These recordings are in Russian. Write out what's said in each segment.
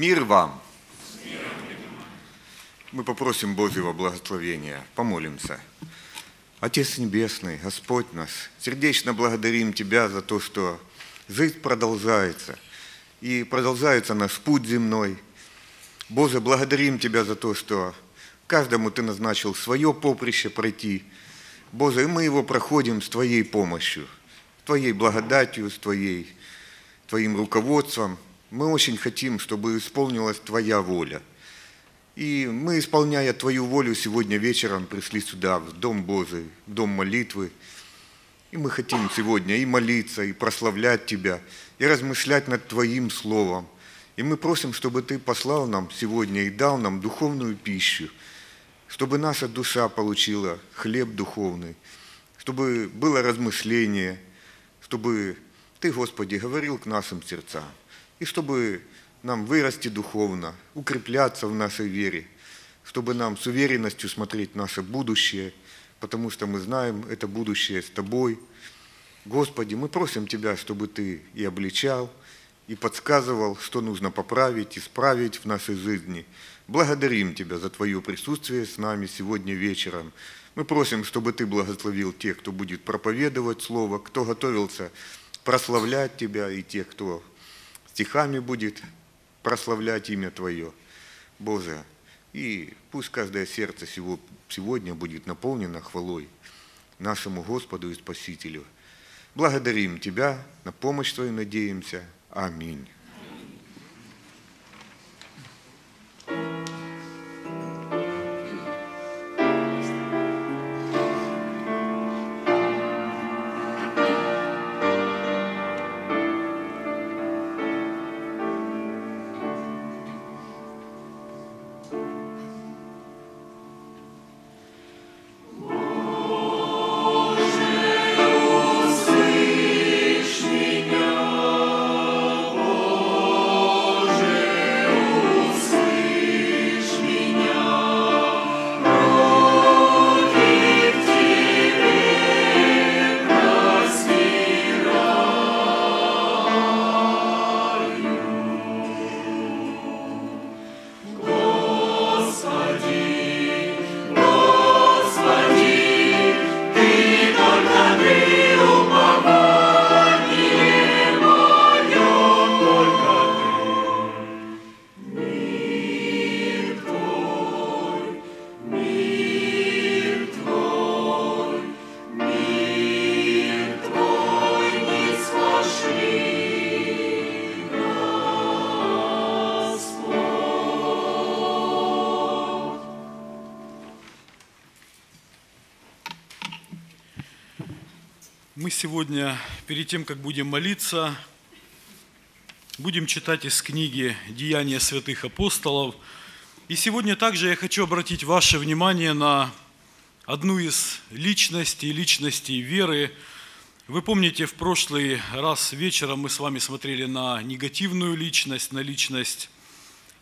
Мир вам! Мы попросим Божьего благословения, помолимся. Отец Небесный, Господь наш, сердечно благодарим Тебя за то, что жизнь продолжается, и продолжается наш путь земной. Боже, благодарим Тебя за то, что каждому Ты назначил свое поприще пройти. Боже, и мы его проходим с Твоей помощью, Твоей благодатью, с Твоей, Твоим руководством. Мы очень хотим, чтобы исполнилась Твоя воля – и мы, исполняя Твою волю, сегодня вечером пришли сюда, в Дом Божий, в Дом молитвы. И мы хотим сегодня и молиться, и прославлять Тебя, и размышлять над Твоим Словом. И мы просим, чтобы Ты послал нам сегодня и дал нам духовную пищу, чтобы наша душа получила хлеб духовный, чтобы было размышление, чтобы Ты, Господи, говорил к нашим сердцам, и чтобы нам вырасти духовно, укрепляться в нашей вере, чтобы нам с уверенностью смотреть наше будущее, потому что мы знаем, это будущее с Тобой. Господи, мы просим Тебя, чтобы Ты и обличал, и подсказывал, что нужно поправить, исправить в нашей жизни. Благодарим Тебя за Твое присутствие с нами сегодня вечером. Мы просим, чтобы Ты благословил тех, кто будет проповедовать Слово, кто готовился прославлять Тебя, и тех, кто стихами будет прославлять имя Твое, Боже. И пусть каждое сердце сегодня будет наполнено хвалой нашему Господу и Спасителю. Благодарим Тебя, на помощь Твою надеемся. Аминь. Сегодня, перед тем, как будем молиться, будем читать из книги «Деяния святых апостолов». И сегодня также я хочу обратить ваше внимание на одну из личностей, личностей веры. Вы помните, в прошлый раз вечером мы с вами смотрели на негативную личность, на личность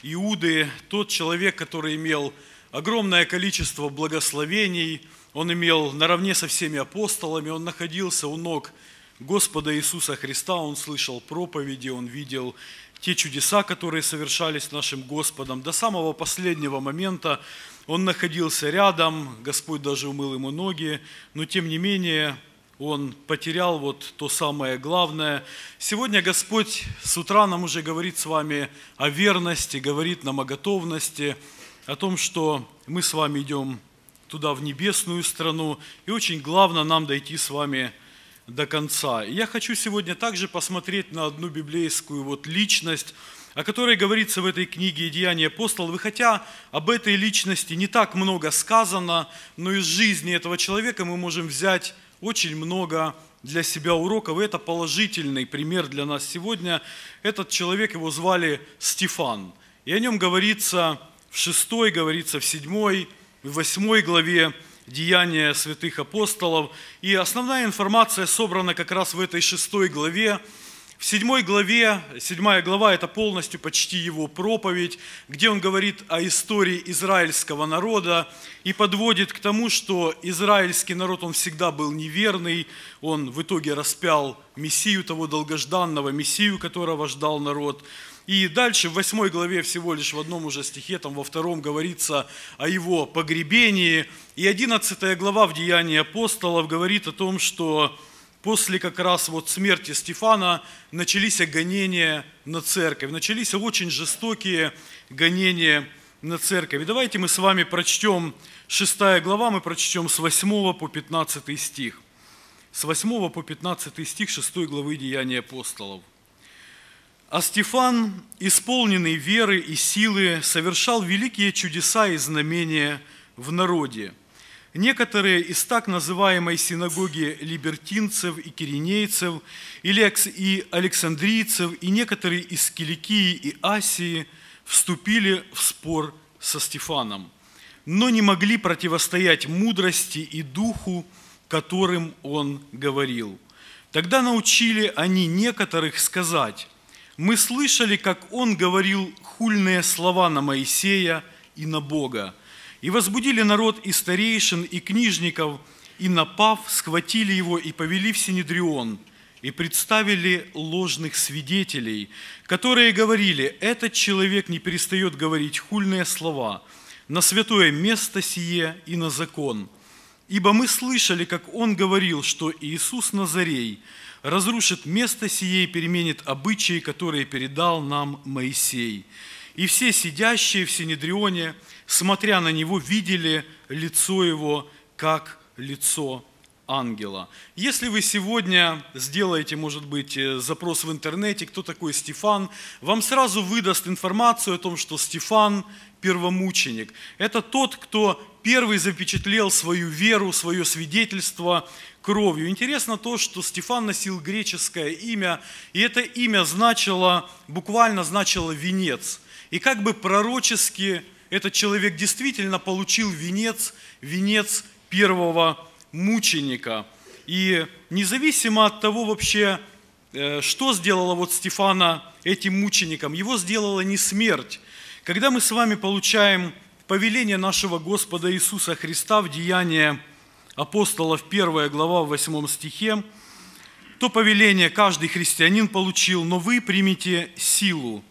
Иуды, тот человек, который имел огромное количество благословений – он имел наравне со всеми апостолами, он находился у ног Господа Иисуса Христа, он слышал проповеди, он видел те чудеса, которые совершались нашим Господом. До самого последнего момента он находился рядом, Господь даже умыл ему ноги, но тем не менее он потерял вот то самое главное. Сегодня Господь с утра нам уже говорит с вами о верности, говорит нам о готовности, о том, что мы с вами идем туда, в небесную страну. И очень главное нам дойти с вами до конца. И я хочу сегодня также посмотреть на одну библейскую вот личность, о которой говорится в этой книге «Деяния апостолов». И хотя об этой личности не так много сказано, но из жизни этого человека мы можем взять очень много для себя уроков. И это положительный пример для нас сегодня. Этот человек, его звали Стефан. И о нем говорится в шестой, говорится в седьмой, в 8 главе Деяния святых апостолов. И основная информация собрана как раз в этой 6 главе. В 7 главе, 7 глава – это полностью почти его проповедь, где он говорит о истории израильского народа и подводит к тому, что израильский народ, он всегда был неверный, он в итоге распял Мессию, того долгожданного Мессию, которого ждал народ – И дальше в восьмой главе всего лишь в одном уже стихе, там во втором говорится о его погребении. И одиннадцатая глава в Деянии апостолов говорит о том, что после как раз вот смерти Стефана начались гонения на церковь. Начались очень жестокие гонения на церковь. И давайте мы с вами прочтем шестая глава, мы прочтем с 8 по 15 стих. С 8 по 15 стих 6 главы Деяния апостолов. А Стефан, исполненный веры и силы, совершал великие чудеса и знамения в народе. Некоторые из так называемой синагоги либертинцев и киринейцев, и александрийцев, и некоторые из Киликии и Асии вступили в спор со Стефаном, но не могли противостоять мудрости и духу, которым он говорил. Тогда научили они некоторых сказать, мы слышали, как он говорил хульные слова на Моисея и на Бога, и возбудили народ и старейшин, и книжников, и напав, схватили его и повели в Синедрион, и представили ложных свидетелей, которые говорили, этот человек не перестает говорить хульные слова на святое место сие и на закон. Ибо мы слышали, как он говорил, что Иисус Назарей – разрушит место сие и переменит обычаи, которые передал нам Моисей. И все сидящие в Синедрионе, смотря на него, видели лицо его, как лицо ангела. Если вы сегодня сделаете, может быть, э, запрос в интернете, кто такой Стефан, вам сразу выдаст информацию о том, что Стефан – первомученик. Это тот, кто первый запечатлел свою веру, свое свидетельство кровью. Интересно то, что Стефан носил греческое имя, и это имя значило, буквально значило венец. И как бы пророчески этот человек действительно получил венец, венец первого мученика. И независимо от того вообще, э, что сделало вот Стефана этим мучеником, его сделала не смерть. Когда мы с вами получаем повеление нашего Господа Иисуса Христа в Деяние апостолов 1 глава в 8 стихе, то повеление каждый христианин получил, но вы примите силу,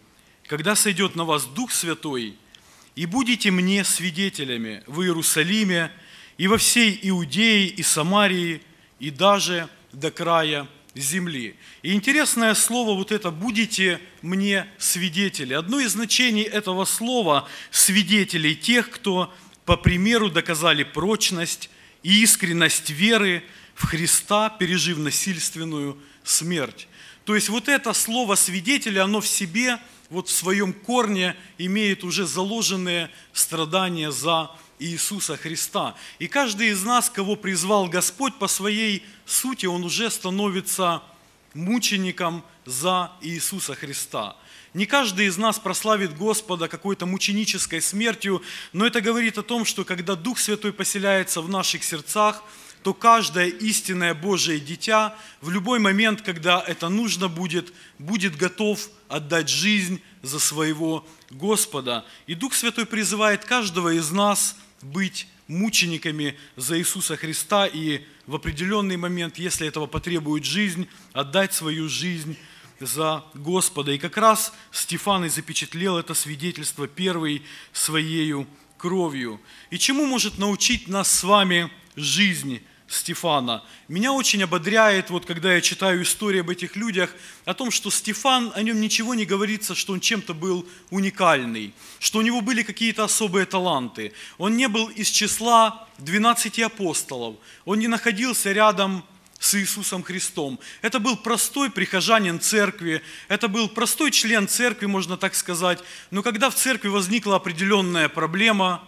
когда сойдет на вас Дух Святой, и будете мне свидетелями в Иерусалиме и во всей Иудее и Самарии, и даже до края земли. И интересное слово вот это «будете мне свидетели». Одно из значений этого слова – свидетелей тех, кто по примеру доказали прочность и искренность веры в Христа, пережив насильственную смерть. То есть вот это слово свидетеля, оно в себе, вот в своем корне имеет уже заложенные страдания за Иисуса Христа. И каждый из нас, кого призвал Господь по своей сути, он уже становится мучеником за Иисуса Христа. Не каждый из нас прославит Господа какой-то мученической смертью, но это говорит о том, что когда Дух Святой поселяется в наших сердцах, то каждое истинное Божие дитя в любой момент, когда это нужно будет, будет готов отдать жизнь за своего Господа. И Дух Святой призывает каждого из нас быть мучениками за Иисуса Христа и в определенный момент, если этого потребует жизнь, отдать свою жизнь за Господа. И как раз Стефан и запечатлел это свидетельство первой своею кровью. И чему может научить нас с вами жизнь Стефана. Меня очень ободряет, вот когда я читаю историю об этих людях, о том, что Стефан, о нем ничего не говорится, что он чем-то был уникальный, что у него были какие-то особые таланты. Он не был из числа 12 апостолов, он не находился рядом с Иисусом Христом. Это был простой прихожанин церкви, это был простой член церкви, можно так сказать. Но когда в церкви возникла определенная проблема,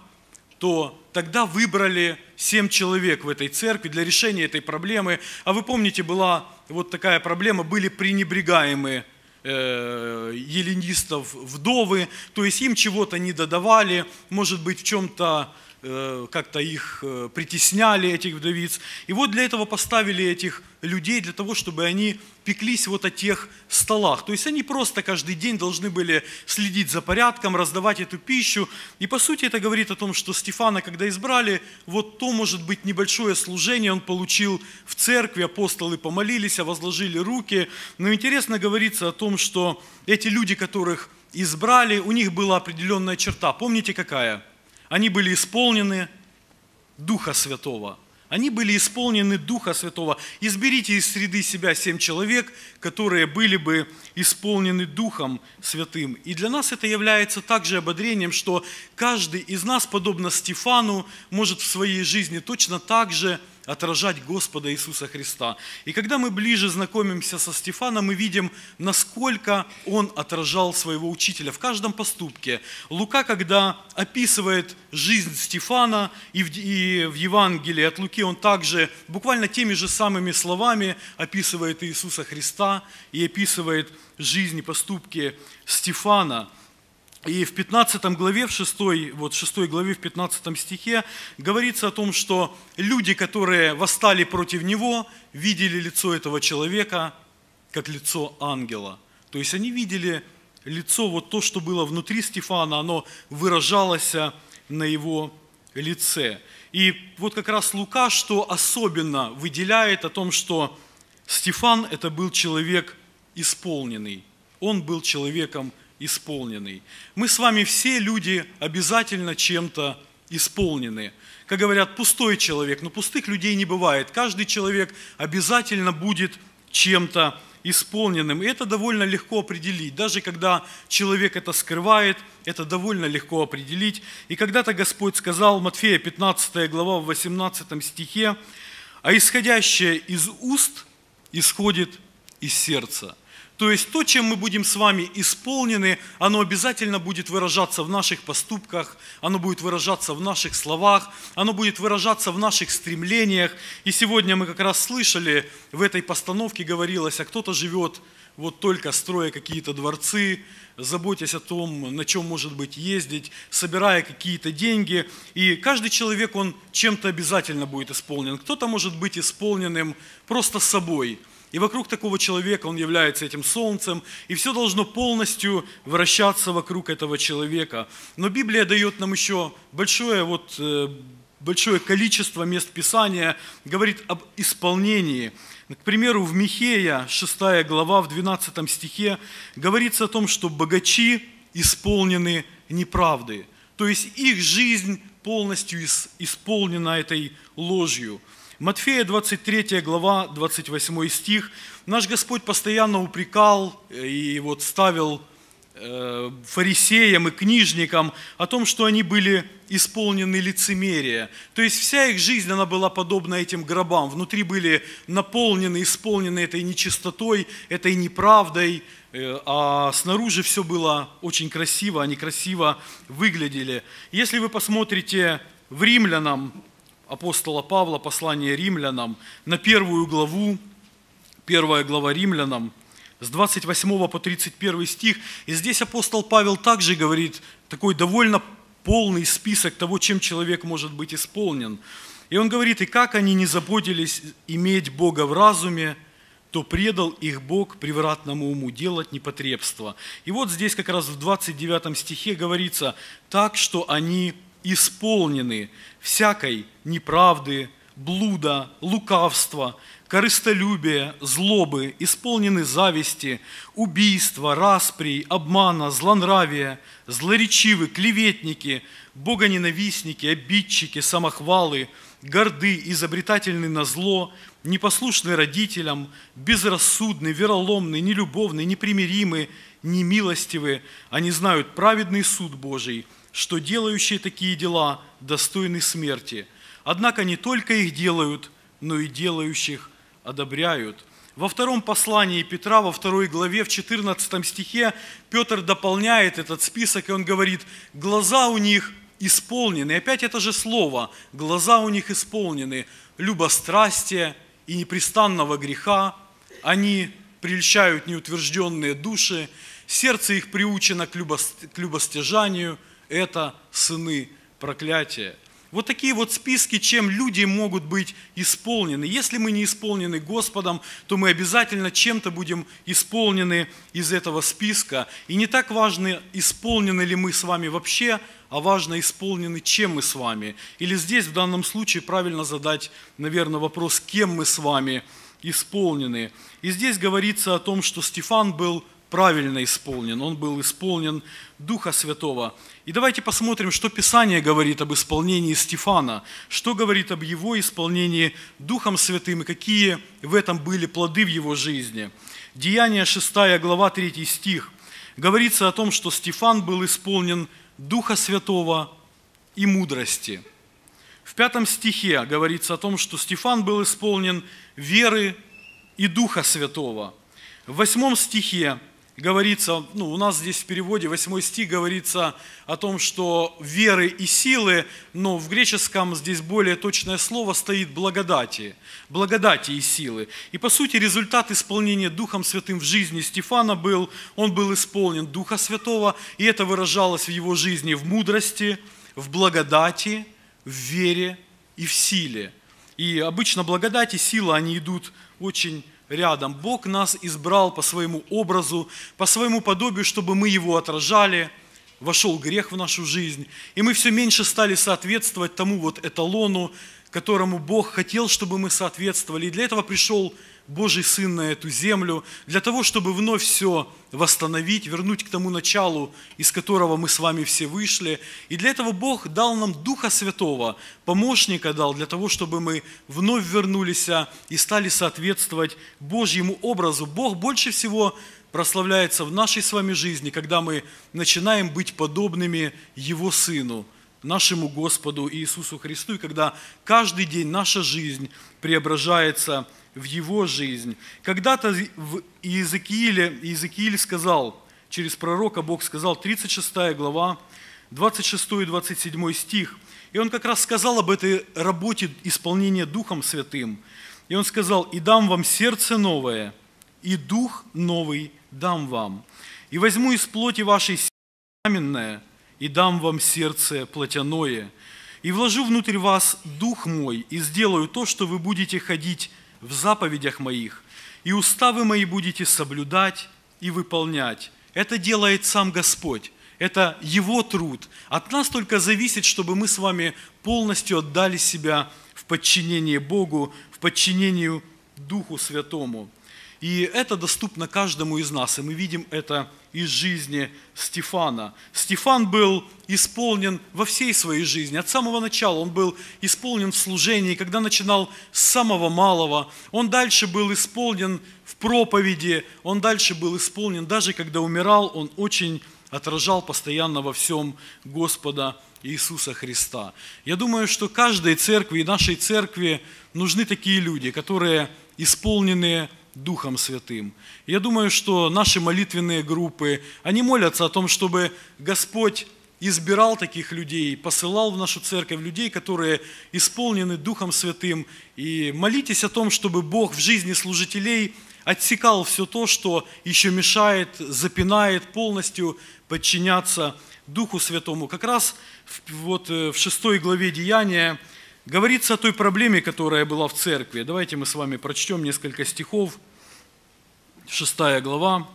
то тогда выбрали семь человек в этой церкви для решения этой проблемы. А вы помните, была вот такая проблема, были пренебрегаемые э, еленистов вдовы, то есть им чего-то не додавали, может быть, в чем-то как-то их э, притесняли, этих вдовиц. И вот для этого поставили этих людей, для того, чтобы они пеклись вот о тех столах. То есть они просто каждый день должны были следить за порядком, раздавать эту пищу. И по сути это говорит о том, что Стефана, когда избрали, вот то, может быть, небольшое служение он получил в церкви, апостолы помолились, а возложили руки. Но интересно говорится о том, что эти люди, которых избрали, у них была определенная черта. Помните какая? Они были исполнены Духа Святого. Они были исполнены Духа Святого. Изберите из среды себя семь человек, которые были бы исполнены Духом Святым. И для нас это является также ободрением, что каждый из нас, подобно Стефану, может в своей жизни точно так же отражать Господа Иисуса Христа. И когда мы ближе знакомимся со Стефаном, мы видим, насколько он отражал своего учителя в каждом поступке. Лука, когда описывает жизнь Стефана, и в, и в Евангелии от Луки он также буквально теми же самыми словами описывает Иисуса Христа и описывает жизнь и поступки Стефана – и в 15 главе, в 6, вот 6 главе, в 15 стихе говорится о том, что люди, которые восстали против него, видели лицо этого человека как лицо ангела. То есть они видели лицо, вот то, что было внутри Стефана, оно выражалось на его лице. И вот как раз Лука, что особенно выделяет о том, что Стефан это был человек исполненный. Он был человеком исполненный. Мы с вами все люди обязательно чем-то исполнены. Как говорят, пустой человек, но пустых людей не бывает. Каждый человек обязательно будет чем-то исполненным. И это довольно легко определить. Даже когда человек это скрывает, это довольно легко определить. И когда-то Господь сказал, Матфея 15 глава в 18 стихе, «А исходящее из уст исходит из сердца». То есть то, чем мы будем с вами исполнены, оно обязательно будет выражаться в наших поступках, оно будет выражаться в наших словах, оно будет выражаться в наших стремлениях. И сегодня мы как раз слышали, в этой постановке говорилось, а кто-то живет вот только строя какие-то дворцы, заботясь о том, на чем может быть ездить, собирая какие-то деньги. И каждый человек, он чем-то обязательно будет исполнен. Кто-то может быть исполненным просто собой – и вокруг такого человека он является этим солнцем, и все должно полностью вращаться вокруг этого человека. Но Библия дает нам еще большое, вот, э, большое количество мест Писания, говорит об исполнении. К примеру, в Михея, 6 глава, в 12 стихе, говорится о том, что богачи исполнены неправды. То есть их жизнь полностью исполнена этой ложью. Матфея 23 глава, 28 стих. Наш Господь постоянно упрекал и вот ставил э, фарисеям и книжникам о том, что они были исполнены лицемерия. То есть вся их жизнь, она была подобна этим гробам. Внутри были наполнены, исполнены этой нечистотой, этой неправдой, э, а снаружи все было очень красиво, они красиво выглядели. Если вы посмотрите в Римлянам, апостола Павла, послание римлянам, на первую главу, первая глава римлянам, с 28 по 31 стих. И здесь апостол Павел также говорит такой довольно полный список того, чем человек может быть исполнен. И он говорит, и как они не заботились иметь Бога в разуме, то предал их Бог превратному уму делать непотребство. И вот здесь как раз в 29 стихе говорится, так что они исполнены всякой неправды, блуда, лукавства, корыстолюбия, злобы, исполнены зависти, убийства, распри, обмана, злонравия, злоречивы, клеветники, богоненавистники, обидчики, самохвалы, горды, изобретательны на зло, непослушны родителям, безрассудны, вероломны, нелюбовны, непримиримы, немилостивы, они знают праведный суд Божий – что делающие такие дела достойны смерти. Однако не только их делают, но и делающих одобряют. Во втором послании Петра, во второй главе, в 14 стихе, Петр дополняет этот список, и он говорит, глаза у них исполнены. И опять это же слово, глаза у них исполнены любострастия и непрестанного греха. Они прельщают неутвержденные души, сердце их приучено к любостяжанию – это сыны проклятия. Вот такие вот списки, чем люди могут быть исполнены. Если мы не исполнены Господом, то мы обязательно чем-то будем исполнены из этого списка. И не так важно, исполнены ли мы с вами вообще, а важно, исполнены чем мы с вами. Или здесь в данном случае правильно задать, наверное, вопрос, кем мы с вами исполнены. И здесь говорится о том, что Стефан был правильно исполнен, он был исполнен Духа Святого. И давайте посмотрим, что Писание говорит об исполнении Стефана, что говорит об его исполнении Духом Святым и какие в этом были плоды в его жизни. Деяние 6 глава 3 стих. Говорится о том, что Стефан был исполнен Духа Святого и мудрости. В пятом стихе говорится о том, что Стефан был исполнен веры и Духа Святого. В восьмом стихе говорится, ну, у нас здесь в переводе 8 стих говорится о том, что веры и силы, но в греческом здесь более точное слово стоит благодати, благодати и силы. И по сути результат исполнения Духом Святым в жизни Стефана был, он был исполнен Духа Святого, и это выражалось в его жизни в мудрости, в благодати, в вере и в силе. И обычно благодать и сила, они идут очень рядом. Бог нас избрал по своему образу, по своему подобию, чтобы мы Его отражали. Вошел грех в нашу жизнь, и мы все меньше стали соответствовать тому вот эталону, которому Бог хотел, чтобы мы соответствовали. И для этого пришел Божий Сын на эту землю, для того, чтобы вновь все восстановить, вернуть к тому началу, из которого мы с вами все вышли. И для этого Бог дал нам Духа Святого, помощника дал, для того, чтобы мы вновь вернулись и стали соответствовать Божьему образу. Бог больше всего прославляется в нашей с вами жизни, когда мы начинаем быть подобными Его Сыну, нашему Господу Иисусу Христу, и когда каждый день наша жизнь преображается в его жизнь. Когда-то в Иезекииле, Иезекииль сказал, через пророка Бог сказал, 36 глава, 26 и 27 стих, и он как раз сказал об этой работе исполнения Духом Святым. И он сказал, «И дам вам сердце новое, и дух новый дам вам. И возьму из плоти вашей каменное, и дам вам сердце плотяное, и вложу внутрь вас дух мой, и сделаю то, что вы будете ходить в заповедях моих, и уставы мои будете соблюдать и выполнять. Это делает сам Господь. Это Его труд. От нас только зависит, чтобы мы с вами полностью отдали себя в подчинение Богу, в подчинению Духу Святому. И это доступно каждому из нас, и мы видим это из жизни Стефана. Стефан был исполнен во всей своей жизни. От самого начала он был исполнен в служении, когда начинал с самого малого. Он дальше был исполнен в проповеди, он дальше был исполнен, даже когда умирал, он очень отражал постоянно во всем Господа Иисуса Христа. Я думаю, что каждой церкви и нашей церкви нужны такие люди, которые исполнены Духом Святым. Я думаю, что наши молитвенные группы, они молятся о том, чтобы Господь избирал таких людей, посылал в нашу церковь людей, которые исполнены Духом Святым. И молитесь о том, чтобы Бог в жизни служителей отсекал все то, что еще мешает, запинает полностью подчиняться Духу Святому. Как раз вот э, в шестой главе Деяния говорится о той проблеме, которая была в церкви. Давайте мы с вами прочтем несколько стихов. Шестая глава,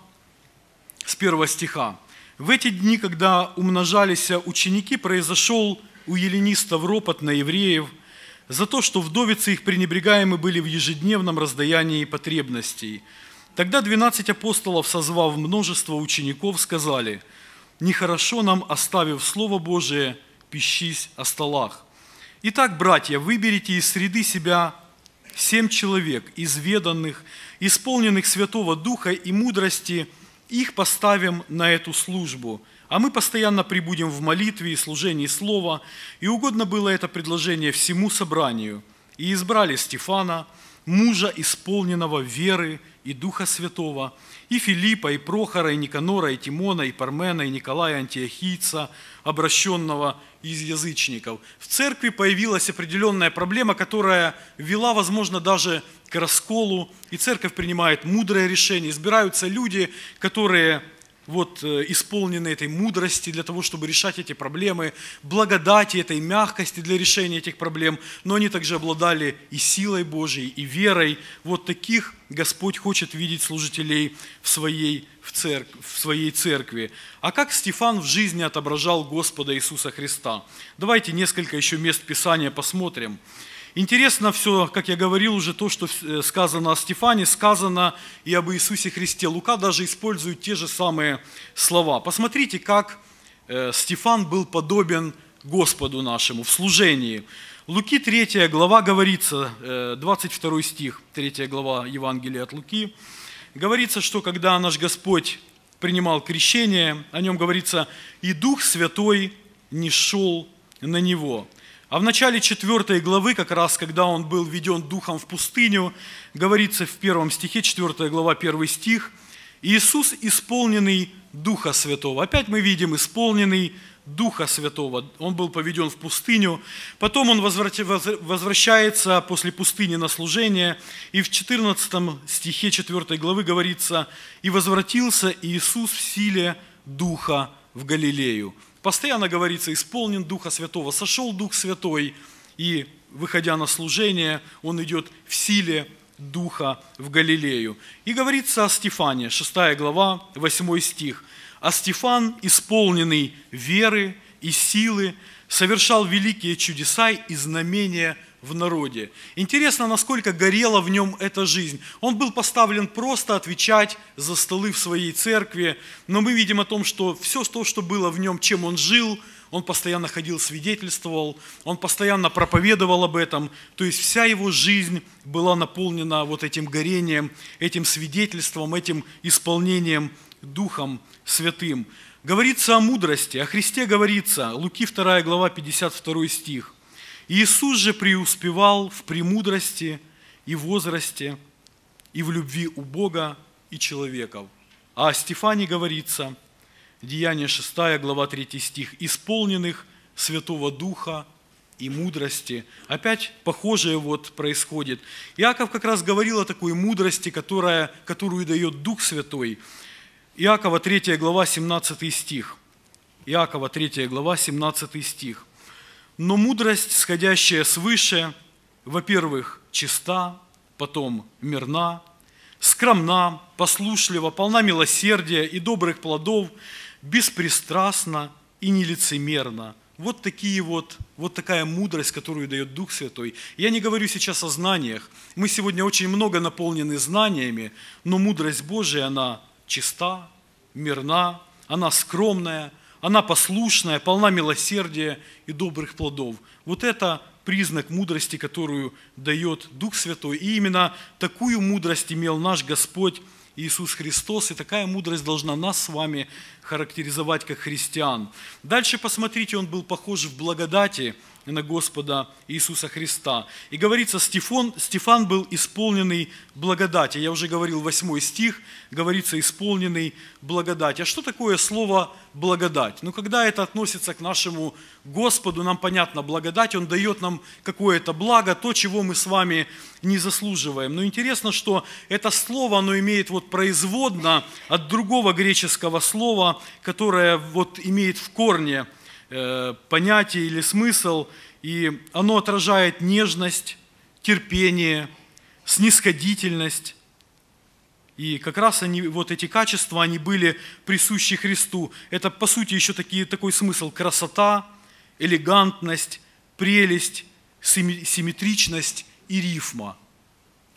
с первого стиха. В эти дни, когда умножались ученики, произошел у еленистов ропот на евреев за то, что вдовицы их пренебрегаемы были в ежедневном раздаянии потребностей. Тогда двенадцать апостолов, созвав множество учеников, сказали, «Нехорошо нам, оставив Слово Божие, пищись о столах. Итак, братья, выберите из среды себя семь человек, изведанных, исполненных Святого Духа и мудрости, их поставим на эту службу, а мы постоянно прибудем в молитве и служении Слова, и угодно было это предложение всему собранию. И избрали Стефана, мужа, исполненного веры и Духа Святого, и Филиппа, и Прохора, и Никанора, и Тимона, и Пармена, и Николая Антиохийца, обращенного из язычников. В церкви появилась определенная проблема, которая вела, возможно, даже к расколу, и церковь принимает мудрое решение. Избираются люди, которые вот э, исполнены этой мудрости для того, чтобы решать эти проблемы, благодати, этой мягкости для решения этих проблем, но они также обладали и силой Божьей, и верой. Вот таких Господь хочет видеть служителей в своей, в, церк, в своей церкви. А как Стефан в жизни отображал Господа Иисуса Христа? Давайте несколько еще мест Писания посмотрим. Интересно все, как я говорил уже, то, что э, сказано о Стефане, сказано и об Иисусе Христе. Лука даже использует те же самые слова. Посмотрите, как э, Стефан был подобен Господу нашему в служении. Луки 3 глава говорится, 22 э, стих, 3 глава Евангелия от Луки, говорится, что когда наш Господь принимал крещение, о нем говорится, и Дух Святой не шел на него. А в начале 4 главы, как раз когда он был введен духом в пустыню, говорится в первом стихе, 4 глава, 1 стих, Иисус, исполненный Духа Святого. Опять мы видим исполненный Духа Святого. Он был поведен в пустыню. Потом он возвращается после пустыни на служение. И в 14 стихе 4 главы говорится, «И возвратился Иисус в силе Духа в Галилею». Постоянно говорится, исполнен Духа Святого, сошел Дух Святой, и, выходя на служение, он идет в силе Духа в Галилею. И говорится о Стефане, 6 глава, 8 стих. «А Стефан, исполненный веры и силы, совершал великие чудеса и знамения в народе. Интересно, насколько горела в нем эта жизнь. Он был поставлен просто отвечать за столы в своей церкви, но мы видим о том, что все то, что было в нем, чем он жил, он постоянно ходил, свидетельствовал, он постоянно проповедовал об этом. То есть вся его жизнь была наполнена вот этим горением, этим свидетельством, этим исполнением Духом Святым. Говорится о мудрости, о Христе говорится, Луки 2 глава, 52 стих. Иисус же преуспевал в премудрости и возрасте, и в любви у Бога и человеков. А о Стефане говорится, Деяние 6, глава 3 стих, исполненных Святого Духа и мудрости. Опять похожее вот происходит. Иаков как раз говорил о такой мудрости, которая, которую дает Дух Святой. Иакова 3 глава 17 стих. Иакова 3 глава 17 стих. Но мудрость, сходящая свыше, во-первых, чиста, потом мирна, скромна, послушлива, полна милосердия и добрых плодов, беспристрастна и нелицемерна. Вот такие вот, вот такая мудрость, которую дает Дух Святой. Я не говорю сейчас о знаниях. Мы сегодня очень много наполнены знаниями, но мудрость Божия, она чиста, мирна, она скромная – она послушная, полна милосердия и добрых плодов. Вот это признак мудрости, которую дает Дух Святой. И именно такую мудрость имел наш Господь Иисус Христос, и такая мудрость должна нас с вами характеризовать как христиан. Дальше посмотрите, он был похож в благодати – на Господа Иисуса Христа. И говорится, Стефан, Стефан был исполненный благодати. Я уже говорил, восьмой стих, говорится, исполненный благодати. А что такое слово благодать? Ну, когда это относится к нашему Господу, нам понятно, благодать, Он дает нам какое-то благо, то, чего мы с вами не заслуживаем. Но интересно, что это слово, оно имеет вот производно от другого греческого слова, которое вот имеет в корне – понятие или смысл, и оно отражает нежность, терпение, снисходительность. И как раз они, вот эти качества, они были присущи Христу. Это, по сути, еще такие, такой смысл. Красота, элегантность, прелесть, симметричность и рифма –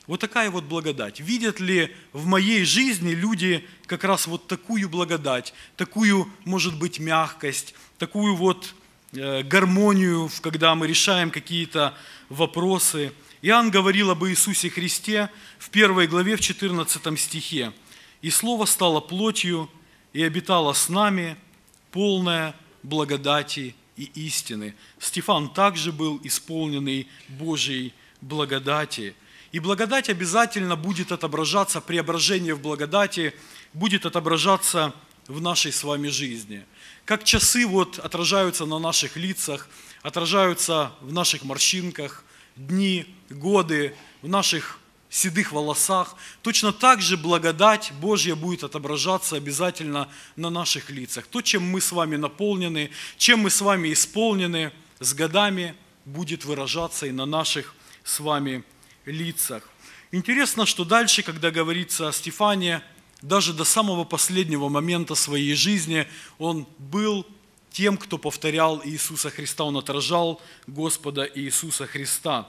вот такая вот благодать. Видят ли в моей жизни люди как раз вот такую благодать, такую, может быть, мягкость, такую вот э, гармонию, когда мы решаем какие-то вопросы. Иоанн говорил об Иисусе Христе в первой главе, в 14 стихе. «И Слово стало плотью и обитало с нами, полное благодати и истины». Стефан также был исполненный Божьей благодати – и благодать обязательно будет отображаться, преображение в благодати будет отображаться в нашей с вами жизни. Как часы вот отражаются на наших лицах, отражаются в наших морщинках, дни, годы, в наших седых волосах, точно так же благодать Божья будет отображаться обязательно на наших лицах. То, чем мы с вами наполнены, чем мы с вами исполнены, с годами будет выражаться и на наших с вами лицах. Интересно, что дальше, когда говорится о Стефане, даже до самого последнего момента своей жизни он был тем, кто повторял Иисуса Христа, он отражал Господа Иисуса Христа.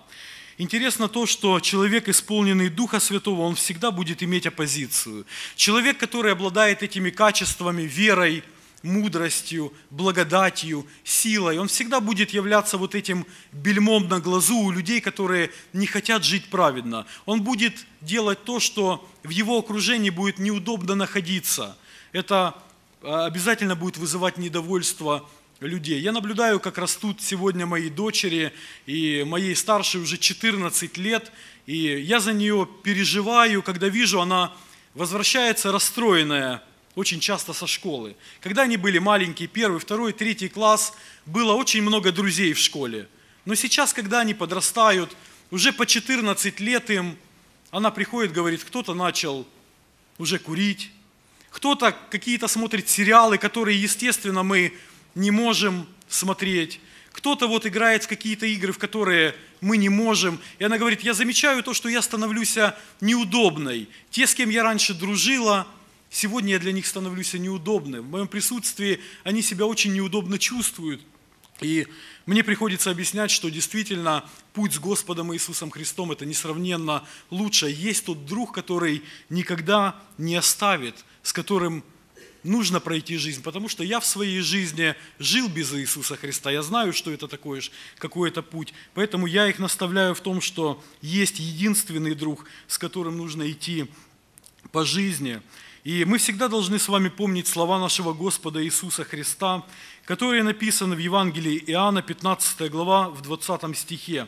Интересно то, что человек, исполненный Духа Святого, он всегда будет иметь оппозицию. Человек, который обладает этими качествами, верой, мудростью, благодатью, силой, он всегда будет являться вот этим бельмом на глазу у людей, которые не хотят жить праведно. Он будет делать то, что в его окружении будет неудобно находиться. Это а, обязательно будет вызывать недовольство людей. Я наблюдаю, как растут сегодня мои дочери, и моей старшей уже 14 лет, и я за нее переживаю, когда вижу, она возвращается расстроенная очень часто со школы. Когда они были маленькие, первый, второй, третий класс, было очень много друзей в школе. Но сейчас, когда они подрастают, уже по 14 лет им, она приходит, говорит, кто-то начал уже курить, кто-то какие-то смотрит сериалы, которые, естественно, мы не можем смотреть. Кто-то вот играет в какие-то игры, в которые мы не можем. И она говорит, я замечаю то, что я становлюсь неудобной. Те, с кем я раньше дружила, сегодня я для них становлюсь неудобным. В моем присутствии они себя очень неудобно чувствуют. И мне приходится объяснять, что действительно путь с Господом Иисусом Христом – это несравненно лучше. Есть тот друг, который никогда не оставит, с которым нужно пройти жизнь, потому что я в своей жизни жил без Иисуса Христа, я знаю, что это такое, какой это путь, поэтому я их наставляю в том, что есть единственный друг, с которым нужно идти по жизни. И мы всегда должны с вами помнить слова нашего Господа Иисуса Христа, которые написаны в Евангелии Иоанна, 15 глава, в 20 стихе.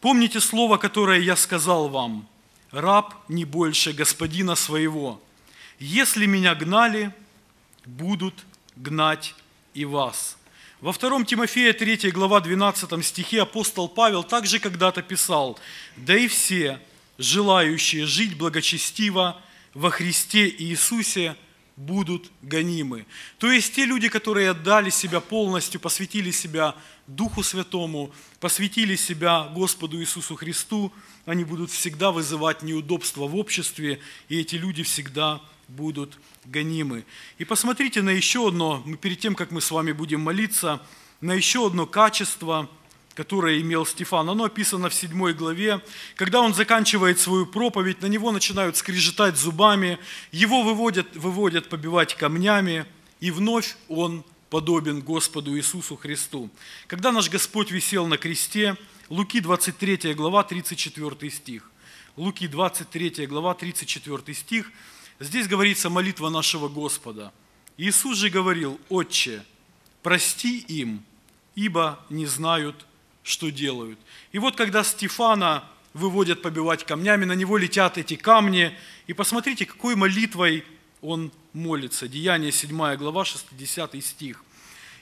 «Помните слово, которое я сказал вам, раб не больше господина своего, если меня гнали, будут гнать и вас. Во 2 Тимофея 3 глава 12 стихе апостол Павел также когда-то писал, «Да и все, желающие жить благочестиво во Христе Иисусе, будут гонимы». То есть те люди, которые отдали себя полностью, посвятили себя Духу Святому, посвятили себя Господу Иисусу Христу, они будут всегда вызывать неудобства в обществе, и эти люди всегда будут гонимы. И посмотрите на еще одно, перед тем, как мы с вами будем молиться, на еще одно качество, которое имел Стефан. Оно описано в 7 главе. Когда он заканчивает свою проповедь, на него начинают скрежетать зубами, его выводят, выводят побивать камнями, и вновь он подобен Господу Иисусу Христу. Когда наш Господь висел на кресте, Луки 23 глава, 34 стих. Луки 23 глава, 34 стих – Здесь говорится молитва нашего Господа. Иисус же говорил, «Отче, прости им, ибо не знают, что делают». И вот когда Стефана выводят побивать камнями, на него летят эти камни, и посмотрите, какой молитвой он молится. Деяние 7 глава, 60 стих.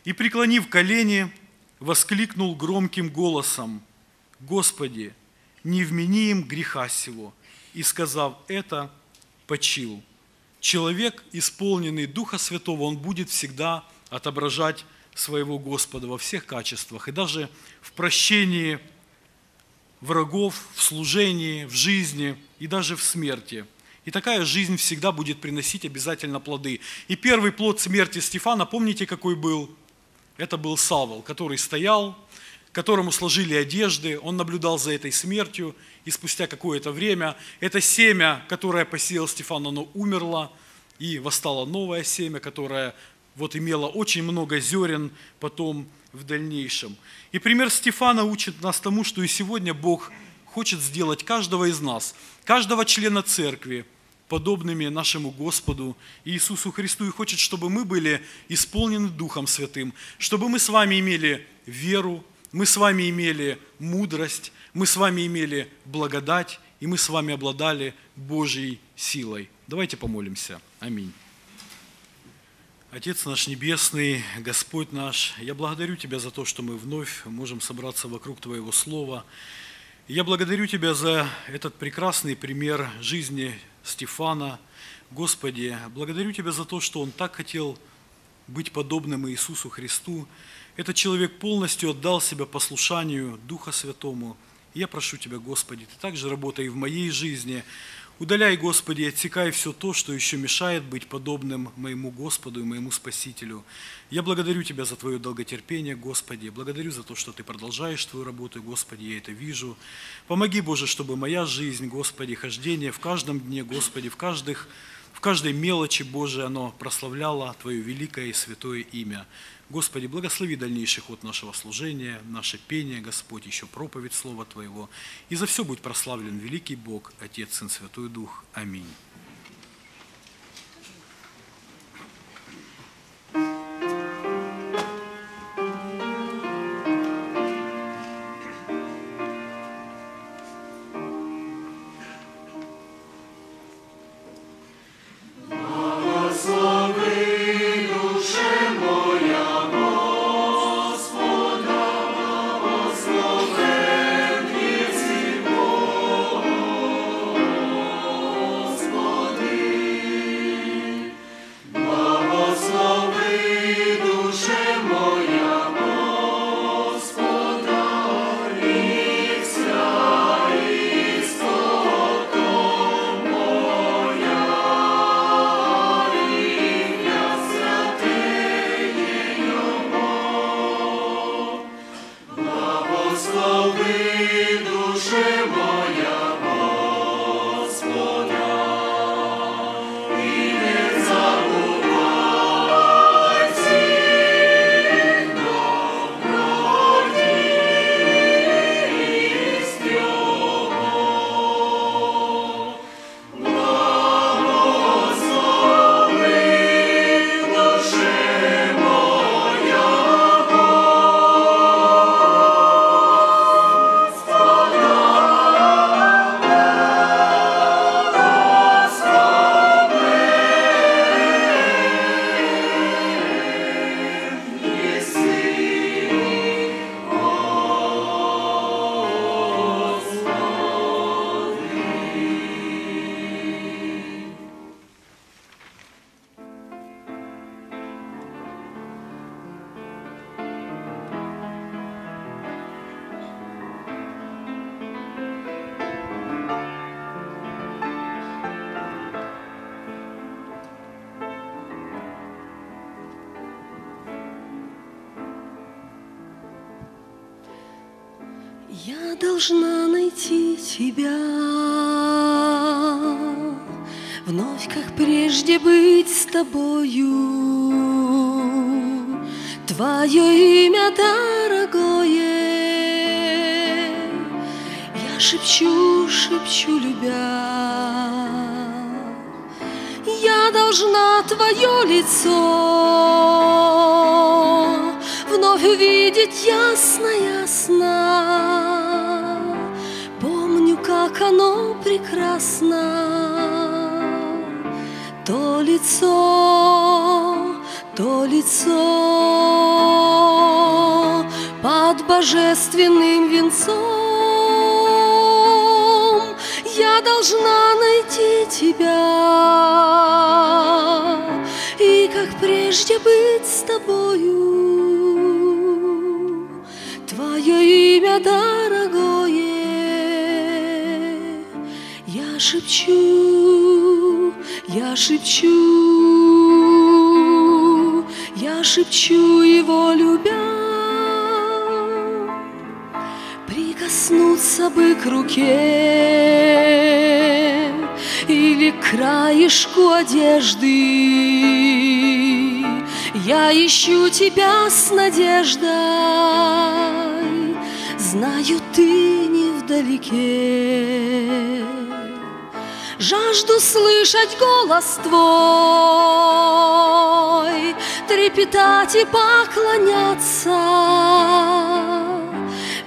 «И, преклонив колени, воскликнул громким голосом, «Господи, не вмени им греха сего». И, сказав это, почил. Человек, исполненный Духа Святого, он будет всегда отображать своего Господа во всех качествах. И даже в прощении врагов, в служении, в жизни и даже в смерти. И такая жизнь всегда будет приносить обязательно плоды. И первый плод смерти Стефана, помните, какой был? Это был Савол, который стоял, которому сложили одежды, он наблюдал за этой смертью, и спустя какое-то время это семя, которое посеял Стефан, оно умерло, и восстало новое семя, которое вот имело очень много зерен потом в дальнейшем. И пример Стефана учит нас тому, что и сегодня Бог хочет сделать каждого из нас, каждого члена церкви, подобными нашему Господу Иисусу Христу и хочет, чтобы мы были исполнены Духом Святым, чтобы мы с вами имели веру, мы с вами имели мудрость, мы с вами имели благодать, и мы с вами обладали Божьей силой. Давайте помолимся. Аминь. Отец наш Небесный, Господь наш, я благодарю Тебя за то, что мы вновь можем собраться вокруг Твоего Слова. Я благодарю Тебя за этот прекрасный пример жизни Стефана. Господи, благодарю Тебя за то, что он так хотел быть подобным Иисусу Христу. Этот человек полностью отдал себя послушанию Духа Святому. Я прошу Тебя, Господи, Ты также работай в моей жизни, Удаляй, Господи, отсекай все то, что еще мешает быть подобным моему Господу и моему Спасителю. Я благодарю Тебя за Твое долготерпение, Господи. Благодарю за то, что Ты продолжаешь Твою работу, Господи, я это вижу. Помоги, Боже, чтобы моя жизнь, Господи, хождение в каждом дне, Господи, в, каждых, в каждой мелочи, Боже, оно прославляло Твое великое и святое имя. Господи, благослови дальнейший ход нашего служения, наше пение, Господь, еще проповедь Слова Твоего. И за все будь прославлен великий Бог, Отец, Сын, Святой Дух. Аминь. Божественным венцом. Я должна найти тебя. И как прежде быть с тобою? Твое имя дорогое. Я шепчу, я шепчу Я шепчу его любя Прикоснуться бы к руке Или к краешку одежды. Я ищу тебя с надеждой Знаю, ты не вдалеке. Жажду слышать голос твой Трепетать и поклоняться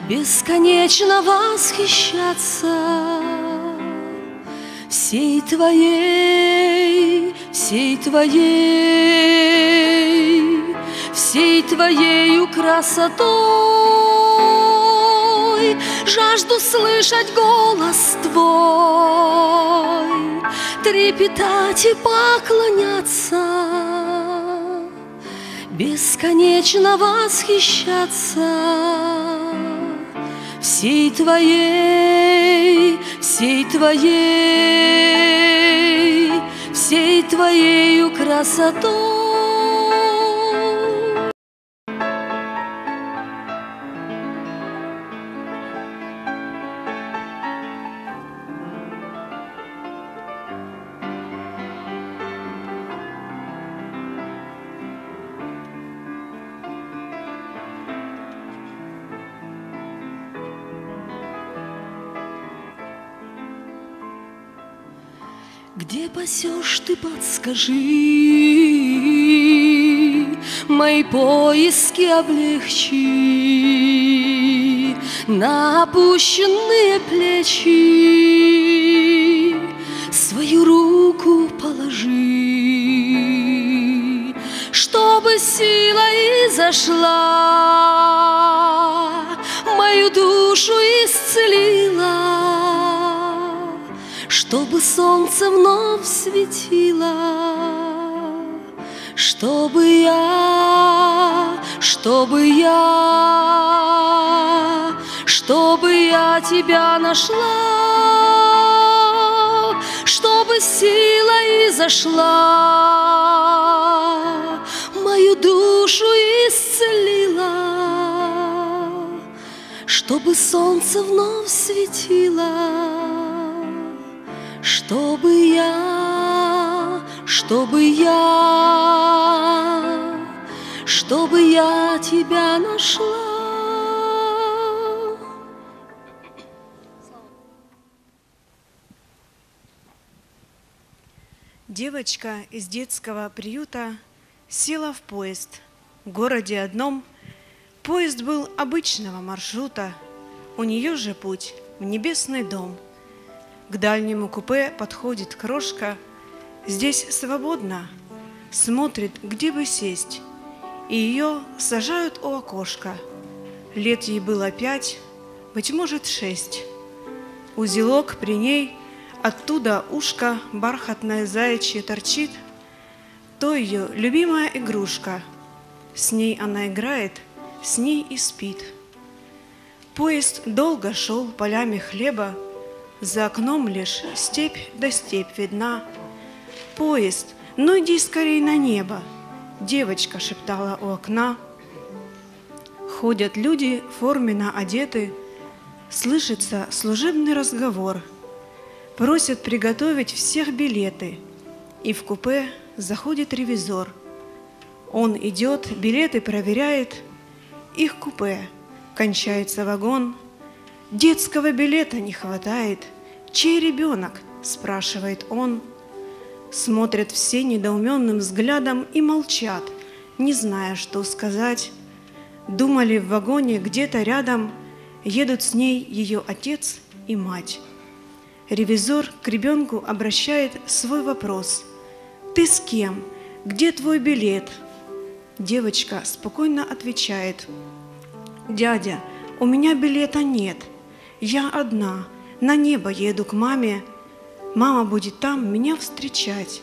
Бесконечно восхищаться Всей твоей, всей твоей Всей твоею красотой. Жажду слышать голос Твой, трепетать и поклоняться, бесконечно восхищаться всей Твоей, всей Твоей, всей Твоею красотой. Где пасешь ты, подскажи, Мои поиски облегчи, На опущенные плечи Свою руку положи, Чтобы сила изошла, Мою душу исцелила чтобы солнце вновь светило, чтобы я, чтобы я, чтобы я тебя нашла, чтобы сила изошла, мою душу исцелила, чтобы солнце вновь светило чтобы я, чтобы я, чтобы я тебя нашла. Девочка из детского приюта села в поезд. В городе одном поезд был обычного маршрута, у нее же путь в небесный дом – к дальнему купе подходит крошка. Здесь свободно, смотрит, где бы сесть. И ее сажают у окошка. Лет ей было пять, быть может, шесть. Узелок при ней, оттуда ушко бархатное заячье торчит. То ее любимая игрушка. С ней она играет, с ней и спит. Поезд долго шел полями хлеба, за окном лишь степь да степь видна. Поезд, ну иди скорей на небо, Девочка шептала у окна. Ходят люди форменно одеты, Слышится служебный разговор. Просят приготовить всех билеты, И в купе заходит ревизор. Он идет, билеты проверяет, Их купе, кончается вагон — Детского билета не хватает. Чей ребенок? спрашивает он. Смотрят все недоуменным взглядом и молчат, не зная, что сказать. Думали в вагоне где-то рядом едут с ней ее отец и мать. Ревизор к ребенку обращает свой вопрос. «Ты с кем? Где твой билет?» Девочка спокойно отвечает. «Дядя, у меня билета нет. Я одна, на небо еду к маме. Мама будет там меня встречать.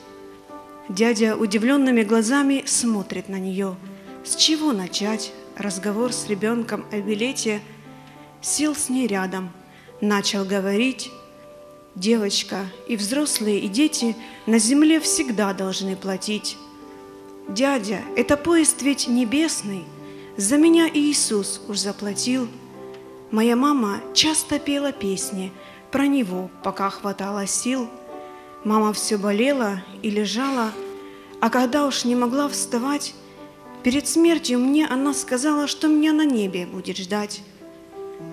Дядя удивленными глазами смотрит на нее. С чего начать разговор с ребенком о билете? Сел с ней рядом, начал говорить. Девочка и взрослые, и дети на земле всегда должны платить. Дядя, это поезд ведь небесный, за меня Иисус уж заплатил – Моя мама часто пела песни про него, пока хватало сил. Мама все болела и лежала, а когда уж не могла вставать, перед смертью мне она сказала, что меня на небе будет ждать.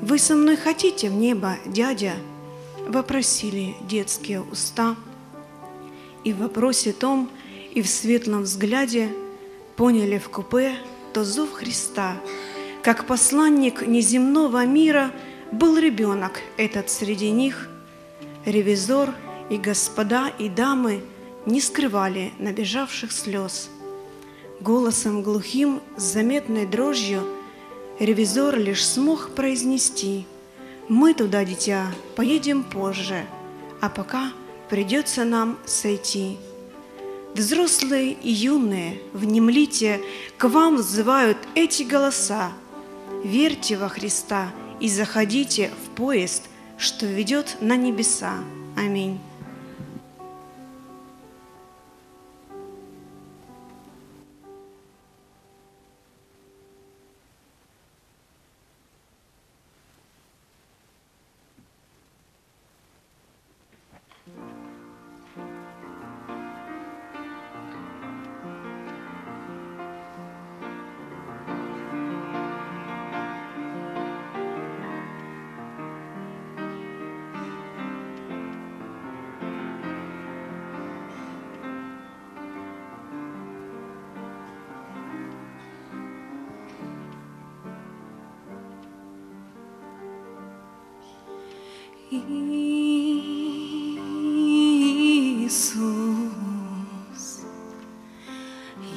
«Вы со мной хотите в небо, дядя?» – вопросили детские уста. И в вопросе том, и в светлом взгляде поняли в купе то зов Христа – как посланник неземного мира был ребенок этот среди них. Ревизор и господа и дамы не скрывали набежавших слез. Голосом глухим, с заметной дрожью, ревизор лишь смог произнести Мы туда, дитя, поедем позже, а пока придется нам сойти. Взрослые и юные, внемлите, к вам взывают эти голоса. Верьте во Христа и заходите в поезд, что ведет на небеса. Аминь. Ісус,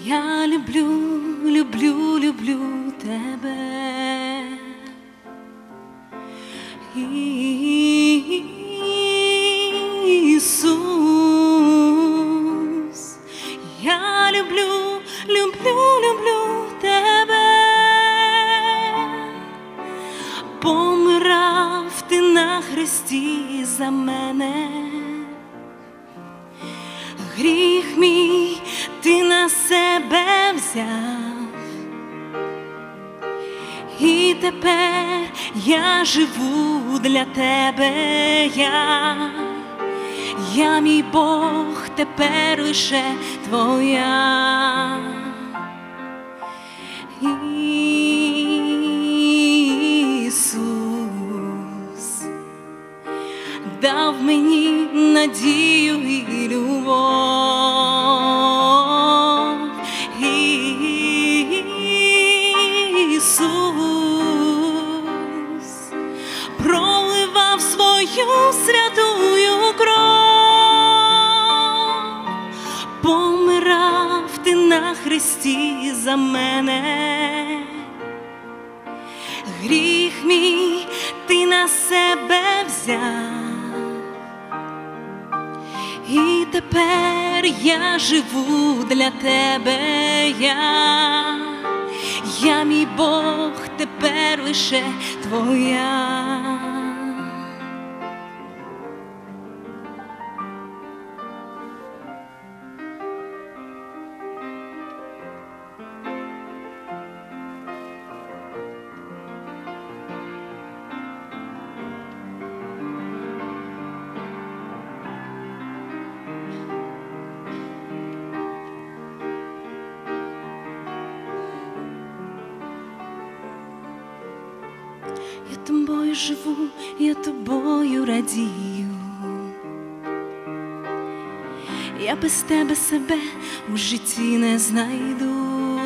я люблю, живу для тебе, я, я мій Бог, тепер лише твоя. Себе у житті не знайду.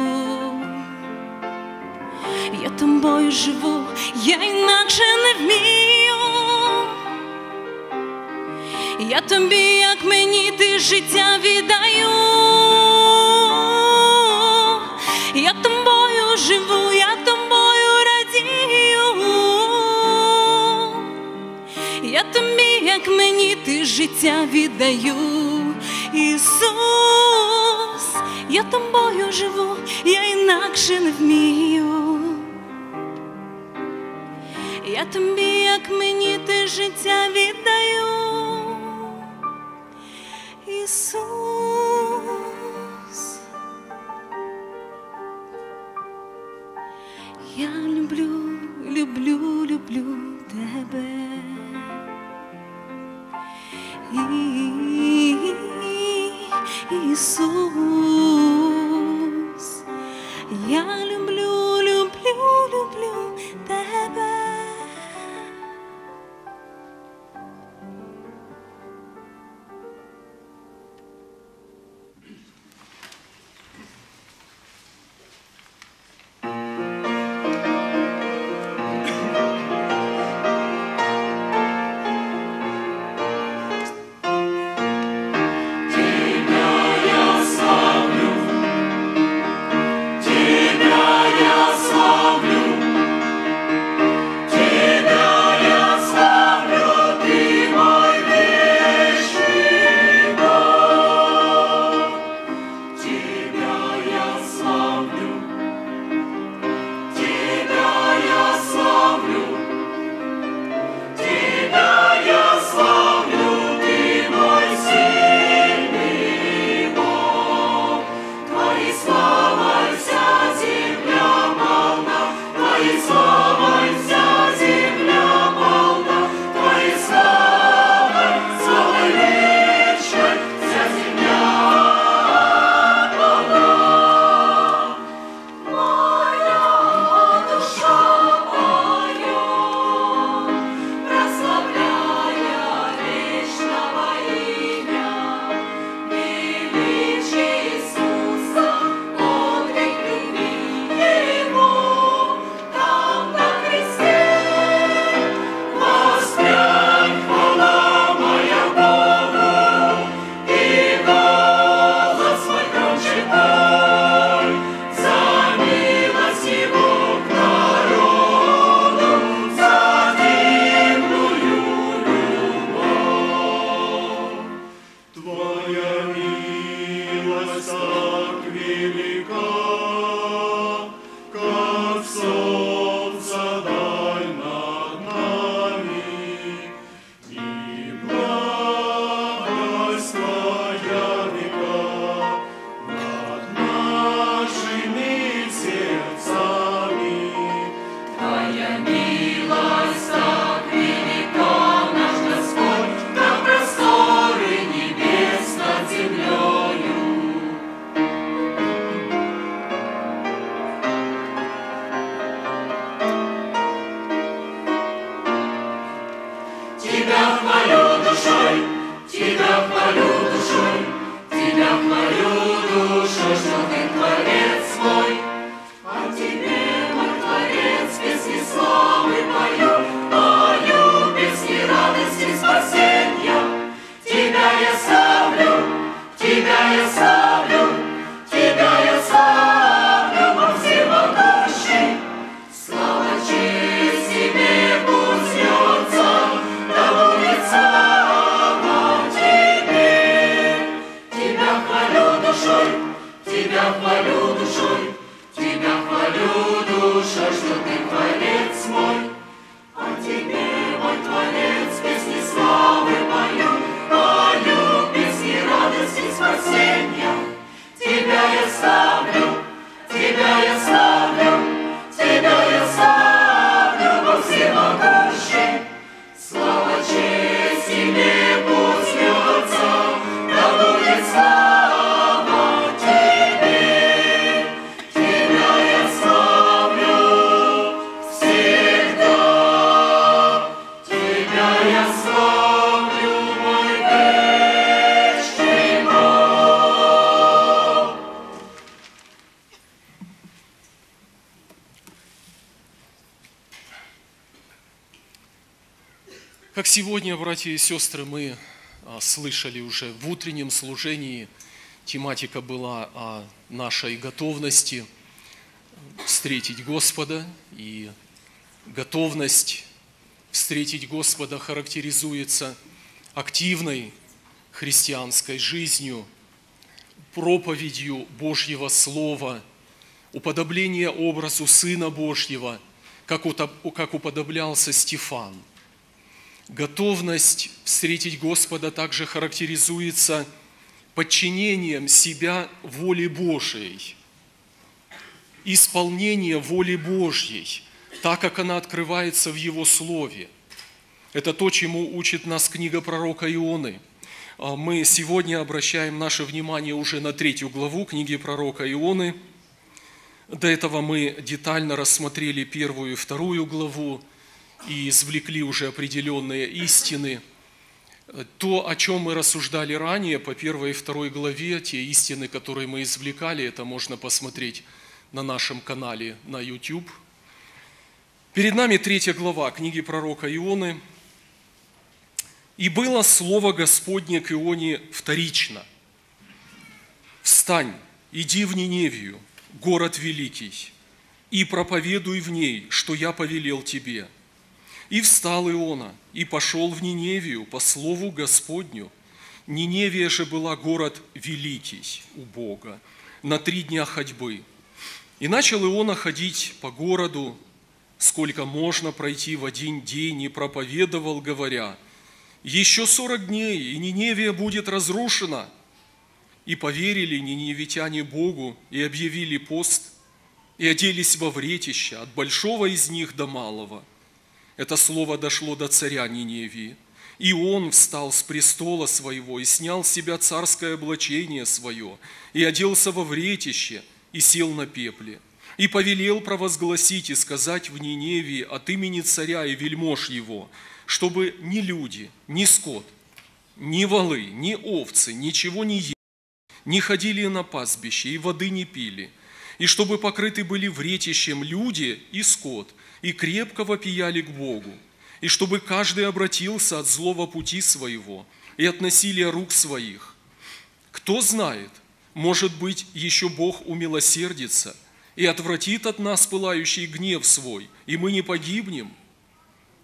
Я тобою живу, я інакше не вмію. Я тобі, як мені, ти життя віддаю. Я тобою живу, я тобою радію. Я тобі, як мені, ти життя віддаю. Ісус, я тобою живу, я інакше не вмію. Я тобі, як мені, ти життя віддаю. Ісус. Тебя в мою душой, Тебя в мою душой, Тебя хвалю душой, что ты творец. Сегодня, братья и сестры, мы а, слышали уже в утреннем служении, тематика была о нашей готовности встретить Господа, и готовность встретить Господа характеризуется активной христианской жизнью, проповедью Божьего Слова, уподобление образу Сына Божьего, как уподоблялся Стефан – Готовность встретить Господа также характеризуется подчинением себя воле Божией, исполнение воли Божьей, так как она открывается в Его Слове. Это то, чему учит нас книга пророка Ионы. А мы сегодня обращаем наше внимание уже на третью главу книги пророка Ионы. До этого мы детально рассмотрели первую и вторую главу, и извлекли уже определенные истины. То, о чем мы рассуждали ранее по первой и второй главе, те истины, которые мы извлекали, это можно посмотреть на нашем канале на YouTube. Перед нами третья глава книги пророка Ионы. «И было слово Господне к Ионе вторично. Встань, иди в Ниневию, город великий, и проповедуй в ней, что я повелел тебе» И встал Иона, и пошел в Ниневию по слову Господню. Ниневия же была город великий у Бога, на три дня ходьбы. И начал Иона ходить по городу, сколько можно пройти в один день, и проповедовал, говоря, «Еще сорок дней, и Ниневия будет разрушена». И поверили ниневитяне Богу, и объявили пост, и оделись во вретище от большого из них до малого – это слово дошло до царя Ниневии. И он встал с престола своего и снял с себя царское облачение свое, и оделся во вретище, и сел на пепле, и повелел провозгласить и сказать в Ниневии от имени царя и вельмож его, чтобы ни люди, ни скот, ни волы, ни овцы, ничего не ели, не ходили на пастбище и воды не пили, и чтобы покрыты были вретищем люди и скот, и крепко вопияли к Богу, и чтобы каждый обратился от злого пути своего и от насилия рук своих. Кто знает, может быть, еще Бог умилосердится и отвратит от нас пылающий гнев свой, и мы не погибнем.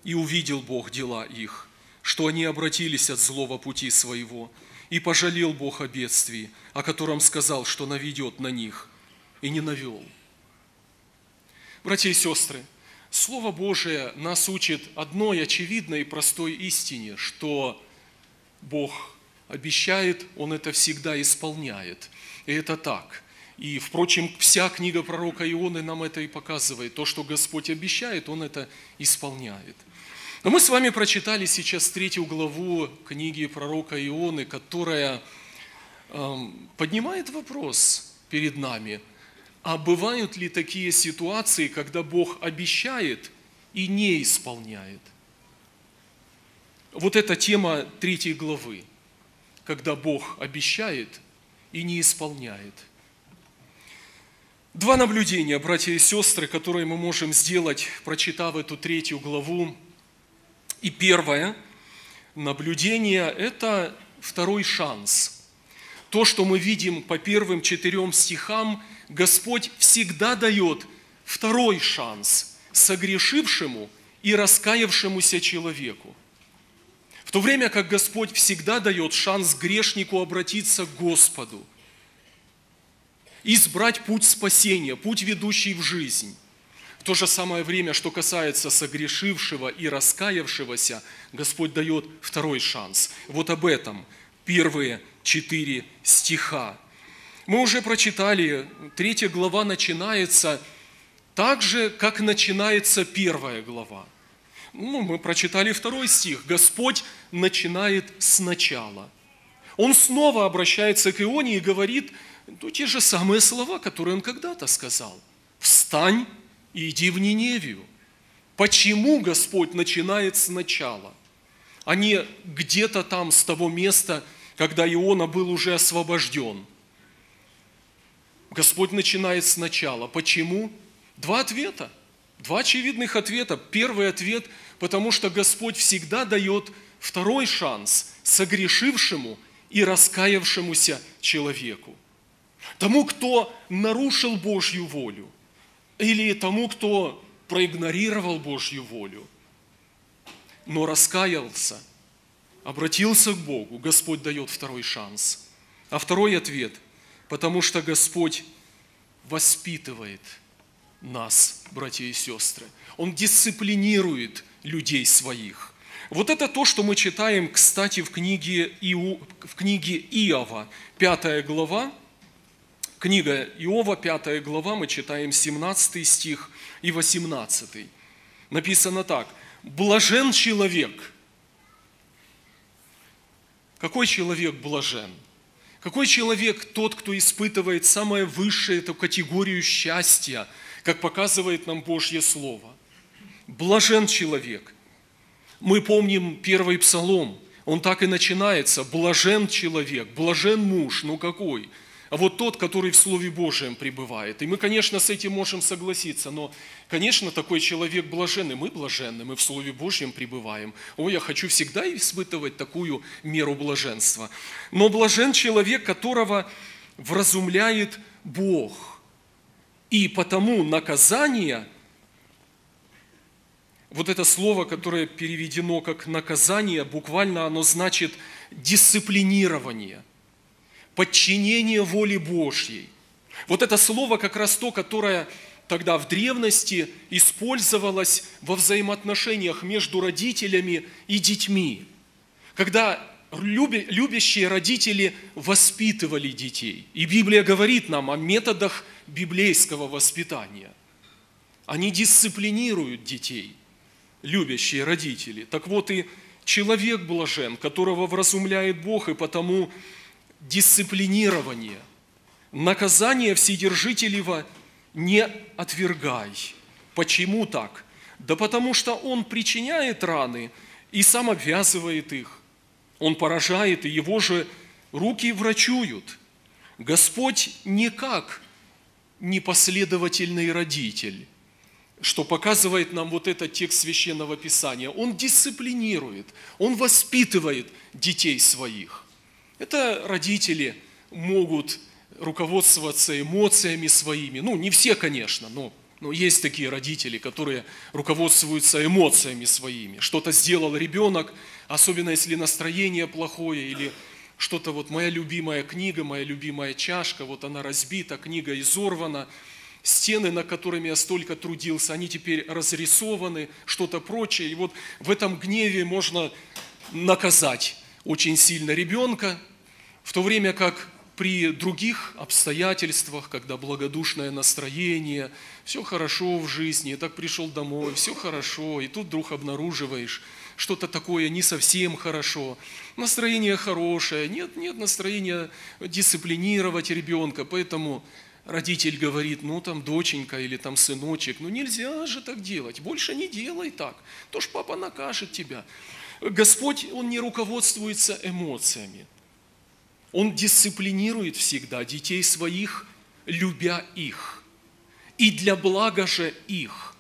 И увидел Бог дела их, что они обратились от злого пути своего, и пожалел Бог о бедствии, о котором сказал, что наведет на них, и не навел. Братья и сестры, Слово Божие нас учит одной очевидной и простой истине, что Бог обещает, Он это всегда исполняет. И это так. И, впрочем, вся книга пророка Ионы нам это и показывает. То, что Господь обещает, Он это исполняет. Но мы с вами прочитали сейчас третью главу книги пророка Ионы, которая эм, поднимает вопрос перед нами – а бывают ли такие ситуации, когда Бог обещает и не исполняет? Вот эта тема третьей главы. когда Бог обещает и не исполняет. Два наблюдения, братья и сестры, которые мы можем сделать, прочитав эту третью главу. И первое наблюдение – это второй шанс. То, что мы видим по первым четырем стихам, Господь всегда дает второй шанс согрешившему и раскаявшемуся человеку. В то время как Господь всегда дает шанс грешнику обратиться к Господу, избрать путь спасения, путь, ведущий в жизнь. В то же самое время, что касается согрешившего и раскаявшегося, Господь дает второй шанс. Вот об этом первые четыре стиха. Мы уже прочитали, третья глава начинается так же, как начинается первая глава. Ну, мы прочитали второй стих. Господь начинает сначала. Он снова обращается к Ионе и говорит ну, те же самые слова, которые он когда-то сказал. «Встань и иди в Ниневию». Почему Господь начинает сначала, а не где-то там с того места, когда Иона был уже освобожден? Господь начинает сначала. Почему? Два ответа. Два очевидных ответа. Первый ответ, потому что Господь всегда дает второй шанс согрешившему и раскаявшемуся человеку. Тому, кто нарушил Божью волю, или тому, кто проигнорировал Божью волю, но раскаялся, обратился к Богу, Господь дает второй шанс. А второй ответ, потому что Господь воспитывает нас, братья и сестры. Он дисциплинирует людей своих. Вот это то, что мы читаем, кстати, в книге, Иу, в книге Иова, 5 глава, Книга Иова, 5 глава, мы читаем 17 стих и 18. Написано так. «Блажен человек». Какой человек блажен? Какой человек тот, кто испытывает самое высшее эту категорию счастья, как показывает нам Божье Слово? Блажен человек. Мы помним первый псалом, он так и начинается. Блажен человек, блажен муж, ну какой – а вот тот, который в Слове Божьем пребывает. И мы, конечно, с этим можем согласиться, но, конечно, такой человек блаженный, мы блаженны, мы в Слове Божьем пребываем. О, я хочу всегда испытывать такую меру блаженства. Но блажен человек, которого вразумляет Бог. И потому наказание, вот это слово, которое переведено как наказание, буквально оно значит дисциплинирование – подчинение воле Божьей. Вот это слово как раз то, которое тогда в древности использовалось во взаимоотношениях между родителями и детьми. Когда любящие родители воспитывали детей. И Библия говорит нам о методах библейского воспитания. Они дисциплинируют детей, любящие родители. Так вот и человек блажен, которого вразумляет Бог, и потому дисциплинирование, наказание Вседержителева не отвергай. Почему так? Да потому что он причиняет раны и сам обвязывает их. Он поражает, и его же руки врачуют. Господь не как непоследовательный родитель, что показывает нам вот этот текст Священного Писания. Он дисциплинирует, он воспитывает детей своих. Это родители могут руководствоваться эмоциями своими. Ну, не все, конечно, но, но есть такие родители, которые руководствуются эмоциями своими. Что-то сделал ребенок, особенно если настроение плохое или что-то вот моя любимая книга, моя любимая чашка, вот она разбита, книга изорвана, стены, на которыми я столько трудился, они теперь разрисованы, что-то прочее. И вот в этом гневе можно наказать очень сильно ребенка, в то время как при других обстоятельствах, когда благодушное настроение, все хорошо в жизни, и так пришел домой, все хорошо, и тут вдруг обнаруживаешь что-то такое не совсем хорошо, настроение хорошее, нет, нет настроения дисциплинировать ребенка, поэтому родитель говорит, ну там доченька или там сыночек, ну нельзя же так делать, больше не делай так, то ж папа накажет тебя. Господь, Он не руководствуется эмоциями. Он дисциплинирует всегда детей своих, любя их. И для блага же их.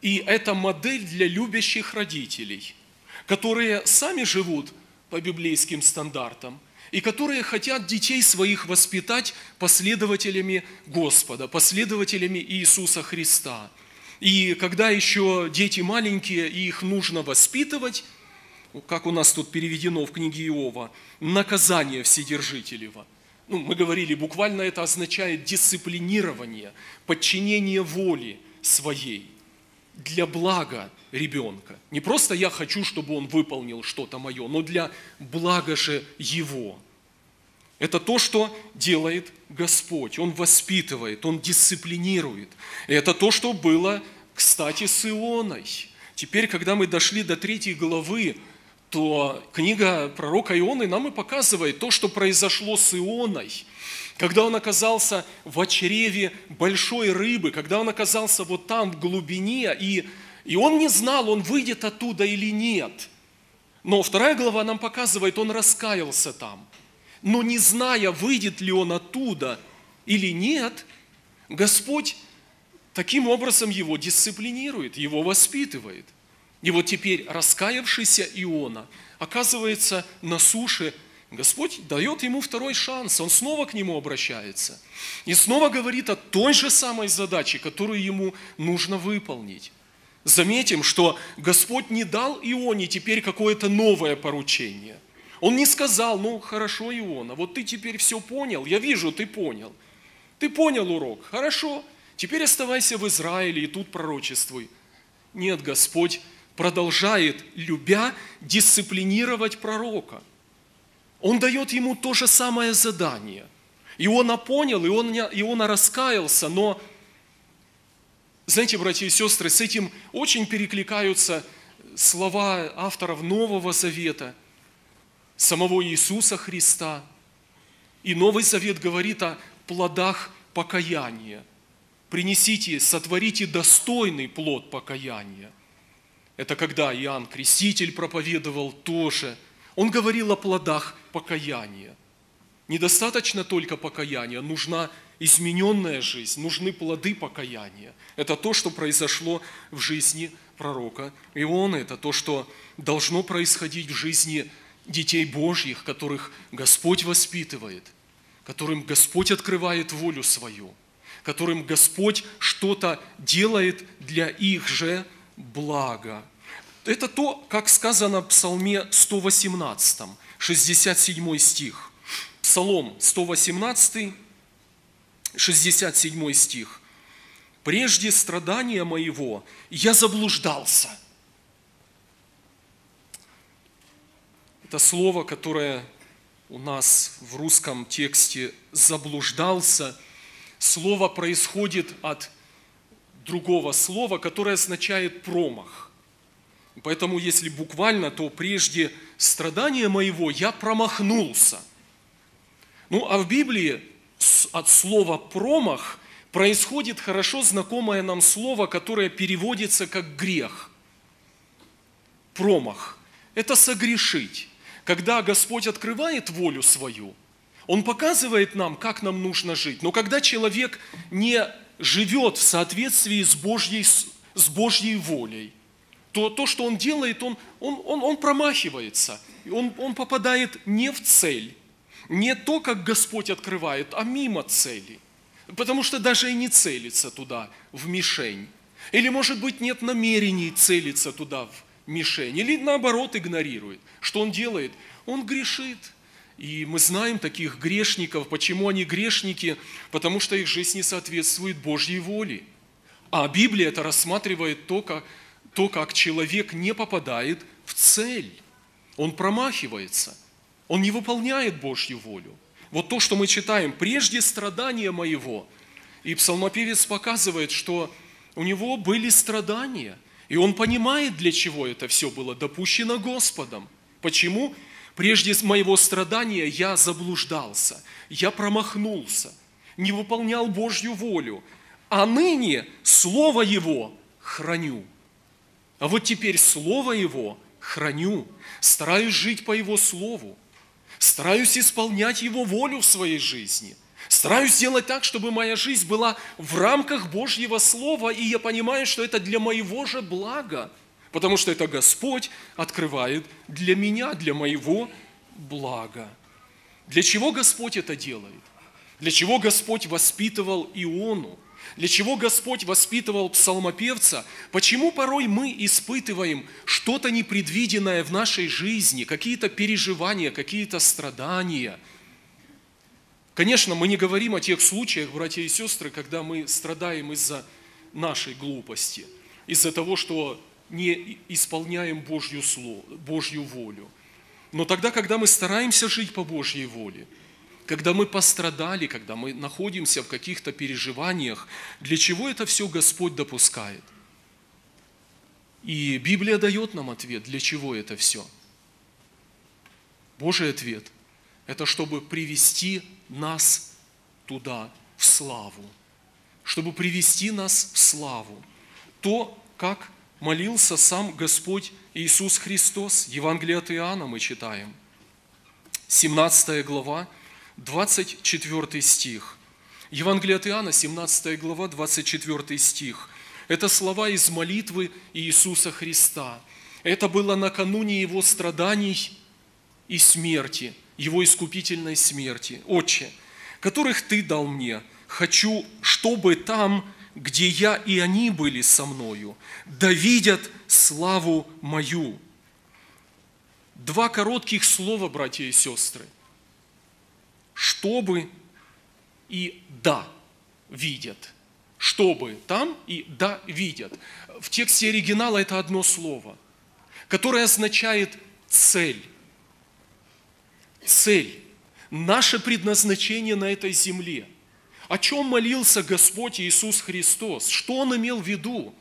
И это модель для любящих родителей, которые сами живут по библейским стандартам и которые хотят детей своих воспитать последователями Господа, последователями Иисуса Христа. И когда еще дети маленькие, и их нужно воспитывать, как у нас тут переведено в книге Иова, наказание Вседержителева. Ну, мы говорили, буквально это означает дисциплинирование, подчинение воли своей для блага ребенка. Не просто я хочу, чтобы он выполнил что-то мое, но для блага же его. Это то, что делает Господь. Он воспитывает, Он дисциплинирует. И это то, что было, кстати, с Ионой. Теперь, когда мы дошли до третьей главы, то книга пророка Ионы нам и показывает то, что произошло с Ионой. Когда он оказался в чреве большой рыбы, когда он оказался вот там, в глубине, и, и он не знал, он выйдет оттуда или нет. Но вторая глава нам показывает, он раскаялся там. Но не зная, выйдет ли он оттуда или нет, Господь таким образом его дисциплинирует, его воспитывает. И вот теперь раскаявшийся Иона оказывается на суше. Господь дает ему второй шанс, он снова к нему обращается. И снова говорит о той же самой задаче, которую ему нужно выполнить. Заметим, что Господь не дал Ионе теперь какое-то новое поручение. Он не сказал, ну хорошо, Иона, вот ты теперь все понял, я вижу, ты понял. Ты понял урок, хорошо, теперь оставайся в Израиле и тут пророчествуй. Нет, Господь продолжает, любя, дисциплинировать пророка. Он дает ему то же самое задание. Иона понял, и он, Иона раскаялся, но, знаете, братья и сестры, с этим очень перекликаются слова авторов Нового Завета, самого Иисуса Христа. И Новый Завет говорит о плодах покаяния. Принесите, сотворите достойный плод покаяния – это когда Иоанн Креститель проповедовал тоже. Он говорил о плодах покаяния. Недостаточно только покаяния, нужна измененная жизнь, нужны плоды покаяния. Это то, что произошло в жизни пророка Иона, это то, что должно происходить в жизни детей Божьих, которых Господь воспитывает, которым Господь открывает волю свою, которым Господь что-то делает для их же благо. Это то, как сказано в Псалме 118, 67 стих. Псалом 118, 67 стих. «Прежде страдания моего я заблуждался». Это слово, которое у нас в русском тексте «заблуждался», слово происходит от другого слова, которое означает промах. Поэтому, если буквально, то прежде страдания моего я промахнулся. Ну, а в Библии от слова «промах» происходит хорошо знакомое нам слово, которое переводится как грех. Промах – это согрешить. Когда Господь открывает волю свою, Он показывает нам, как нам нужно жить. Но когда человек не живет в соответствии с Божьей, с Божьей волей, то то, что он делает, он, он, он, он промахивается, он, он попадает не в цель, не то, как Господь открывает, а мимо цели. Потому что даже и не целится туда, в мишень. Или, может быть, нет намерений целиться туда, в мишень. Или, наоборот, игнорирует. Что он делает? Он грешит. И мы знаем таких грешников. Почему они грешники? Потому что их жизнь не соответствует Божьей воле. А Библия это рассматривает то, как, то, как человек не попадает в цель. Он промахивается. Он не выполняет Божью волю. Вот то, что мы читаем, прежде страдания моего. И псалмопевец показывает, что у него были страдания. И он понимает, для чего это все было допущено Господом. Почему? Прежде моего страдания я заблуждался, я промахнулся, не выполнял Божью волю, а ныне Слово Его храню. А вот теперь Слово Его храню, стараюсь жить по Его Слову, стараюсь исполнять Его волю в своей жизни. Стараюсь сделать так, чтобы моя жизнь была в рамках Божьего Слова, и я понимаю, что это для моего же блага, потому что это Господь открывает для меня, для моего блага. Для чего Господь это делает? Для чего Господь воспитывал Иону? Для чего Господь воспитывал псалмопевца? Почему порой мы испытываем что-то непредвиденное в нашей жизни, какие-то переживания, какие-то страдания? Конечно, мы не говорим о тех случаях, братья и сестры, когда мы страдаем из-за нашей глупости, из-за того, что не исполняем Божью, слово, Божью волю. Но тогда, когда мы стараемся жить по Божьей воле – когда мы пострадали, когда мы находимся в каких-то переживаниях, для чего это все Господь допускает? И Библия дает нам ответ, для чего это все. Божий ответ – это чтобы привести нас туда, в славу. Чтобы привести нас в славу. То, как молился сам Господь Иисус Христос. Евангелие от Иоанна мы читаем. 17 глава, 24 стих. Евангелие от Иоанна, 17 глава, 24 стих. Это слова из молитвы Иисуса Христа. Это было накануне Его страданий и смерти, Его искупительной смерти. «Отче, которых Ты дал мне, хочу, чтобы там, где я и они были со мною, да видят славу мою». Два коротких слова, братья и сестры – чтобы и да видят. Чтобы там и да видят. В тексте оригинала это одно слово, которое означает цель. Цель. Наше предназначение на этой земле. О чем молился Господь Иисус Христос? Что Он имел в виду?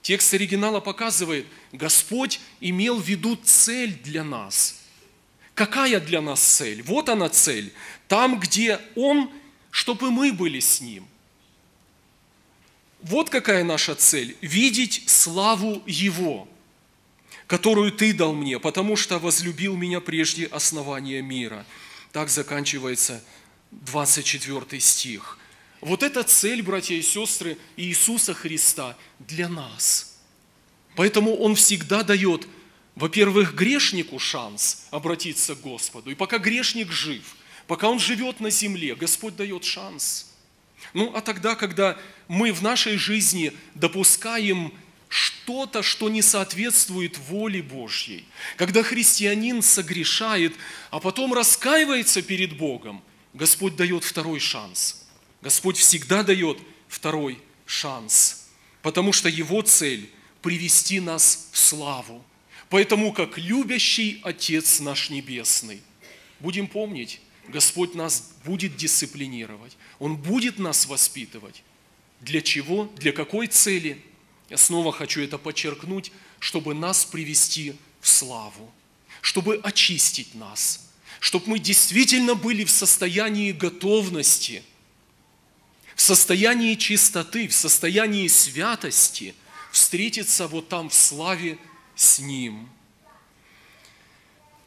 Текст оригинала показывает, Господь имел в виду цель для нас – Какая для нас цель? Вот она цель. Там, где Он, чтобы мы были с Ним. Вот какая наша цель. Видеть славу Его, которую Ты дал мне, потому что возлюбил меня прежде основания мира. Так заканчивается 24 стих. Вот эта цель, братья и сестры, Иисуса Христа для нас. Поэтому Он всегда дает во-первых, грешнику шанс обратиться к Господу. И пока грешник жив, пока он живет на земле, Господь дает шанс. Ну, а тогда, когда мы в нашей жизни допускаем что-то, что не соответствует воле Божьей, когда христианин согрешает, а потом раскаивается перед Богом, Господь дает второй шанс. Господь всегда дает второй шанс, потому что Его цель – привести нас в славу – Поэтому, как любящий Отец наш Небесный, будем помнить, Господь нас будет дисциплинировать, Он будет нас воспитывать. Для чего? Для какой цели? Я снова хочу это подчеркнуть, чтобы нас привести в славу, чтобы очистить нас, чтобы мы действительно были в состоянии готовности, в состоянии чистоты, в состоянии святости встретиться вот там в славе с Ним.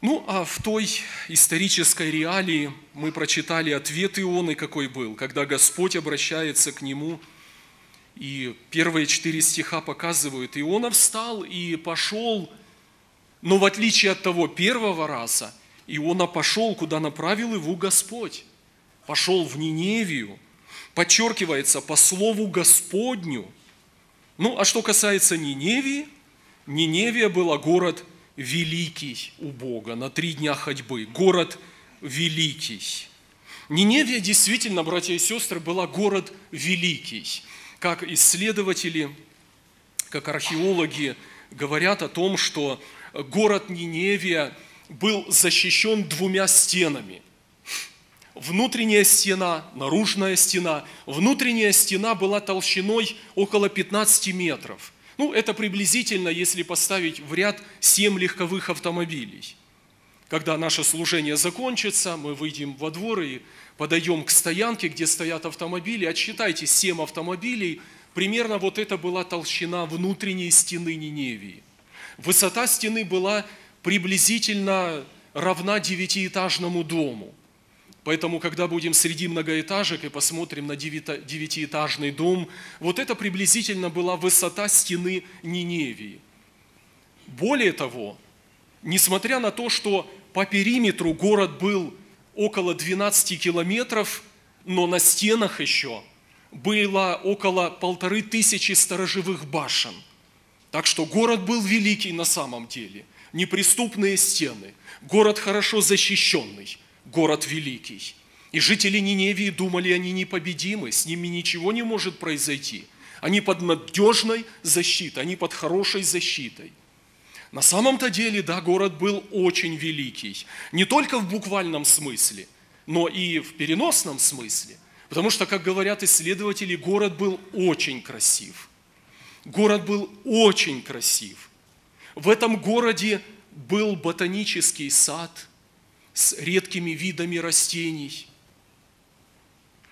Ну, а в той исторической реалии мы прочитали ответ Ионы, какой был, когда Господь обращается к нему, и первые четыре стиха показывают, Иона встал и пошел, но в отличие от того первого раза, Иона пошел, куда направил его Господь, пошел в Ниневию, подчеркивается, по слову Господню. Ну, а что касается Ниневии – Ниневия была город великий у Бога, на три дня ходьбы, город великий. Ниневия действительно, братья и сестры, была город великий. Как исследователи, как археологи говорят о том, что город Ниневия был защищен двумя стенами. Внутренняя стена, наружная стена. Внутренняя стена была толщиной около 15 метров – ну, это приблизительно, если поставить в ряд семь легковых автомобилей. Когда наше служение закончится, мы выйдем во двор и подойдем к стоянке, где стоят автомобили, отсчитайте семь автомобилей, примерно вот это была толщина внутренней стены Ниневии. Высота стены была приблизительно равна девятиэтажному дому. Поэтому, когда будем среди многоэтажек и посмотрим на девятиэтажный дом, вот это приблизительно была высота стены Ниневии. Более того, несмотря на то, что по периметру город был около 12 километров, но на стенах еще было около полторы тысячи сторожевых башен. Так что город был великий на самом деле. Неприступные стены, город хорошо защищенный – город великий. И жители Ниневии думали, они непобедимы, с ними ничего не может произойти. Они под надежной защитой, они под хорошей защитой. На самом-то деле, да, город был очень великий. Не только в буквальном смысле, но и в переносном смысле. Потому что, как говорят исследователи, город был очень красив. Город был очень красив. В этом городе был ботанический сад – с редкими видами растений.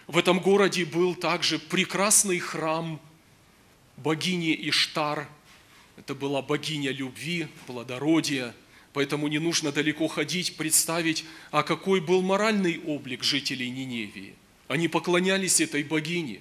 В этом городе был также прекрасный храм богини Иштар. Это была богиня любви, плодородия, поэтому не нужно далеко ходить, представить, а какой был моральный облик жителей Ниневии. Они поклонялись этой богине.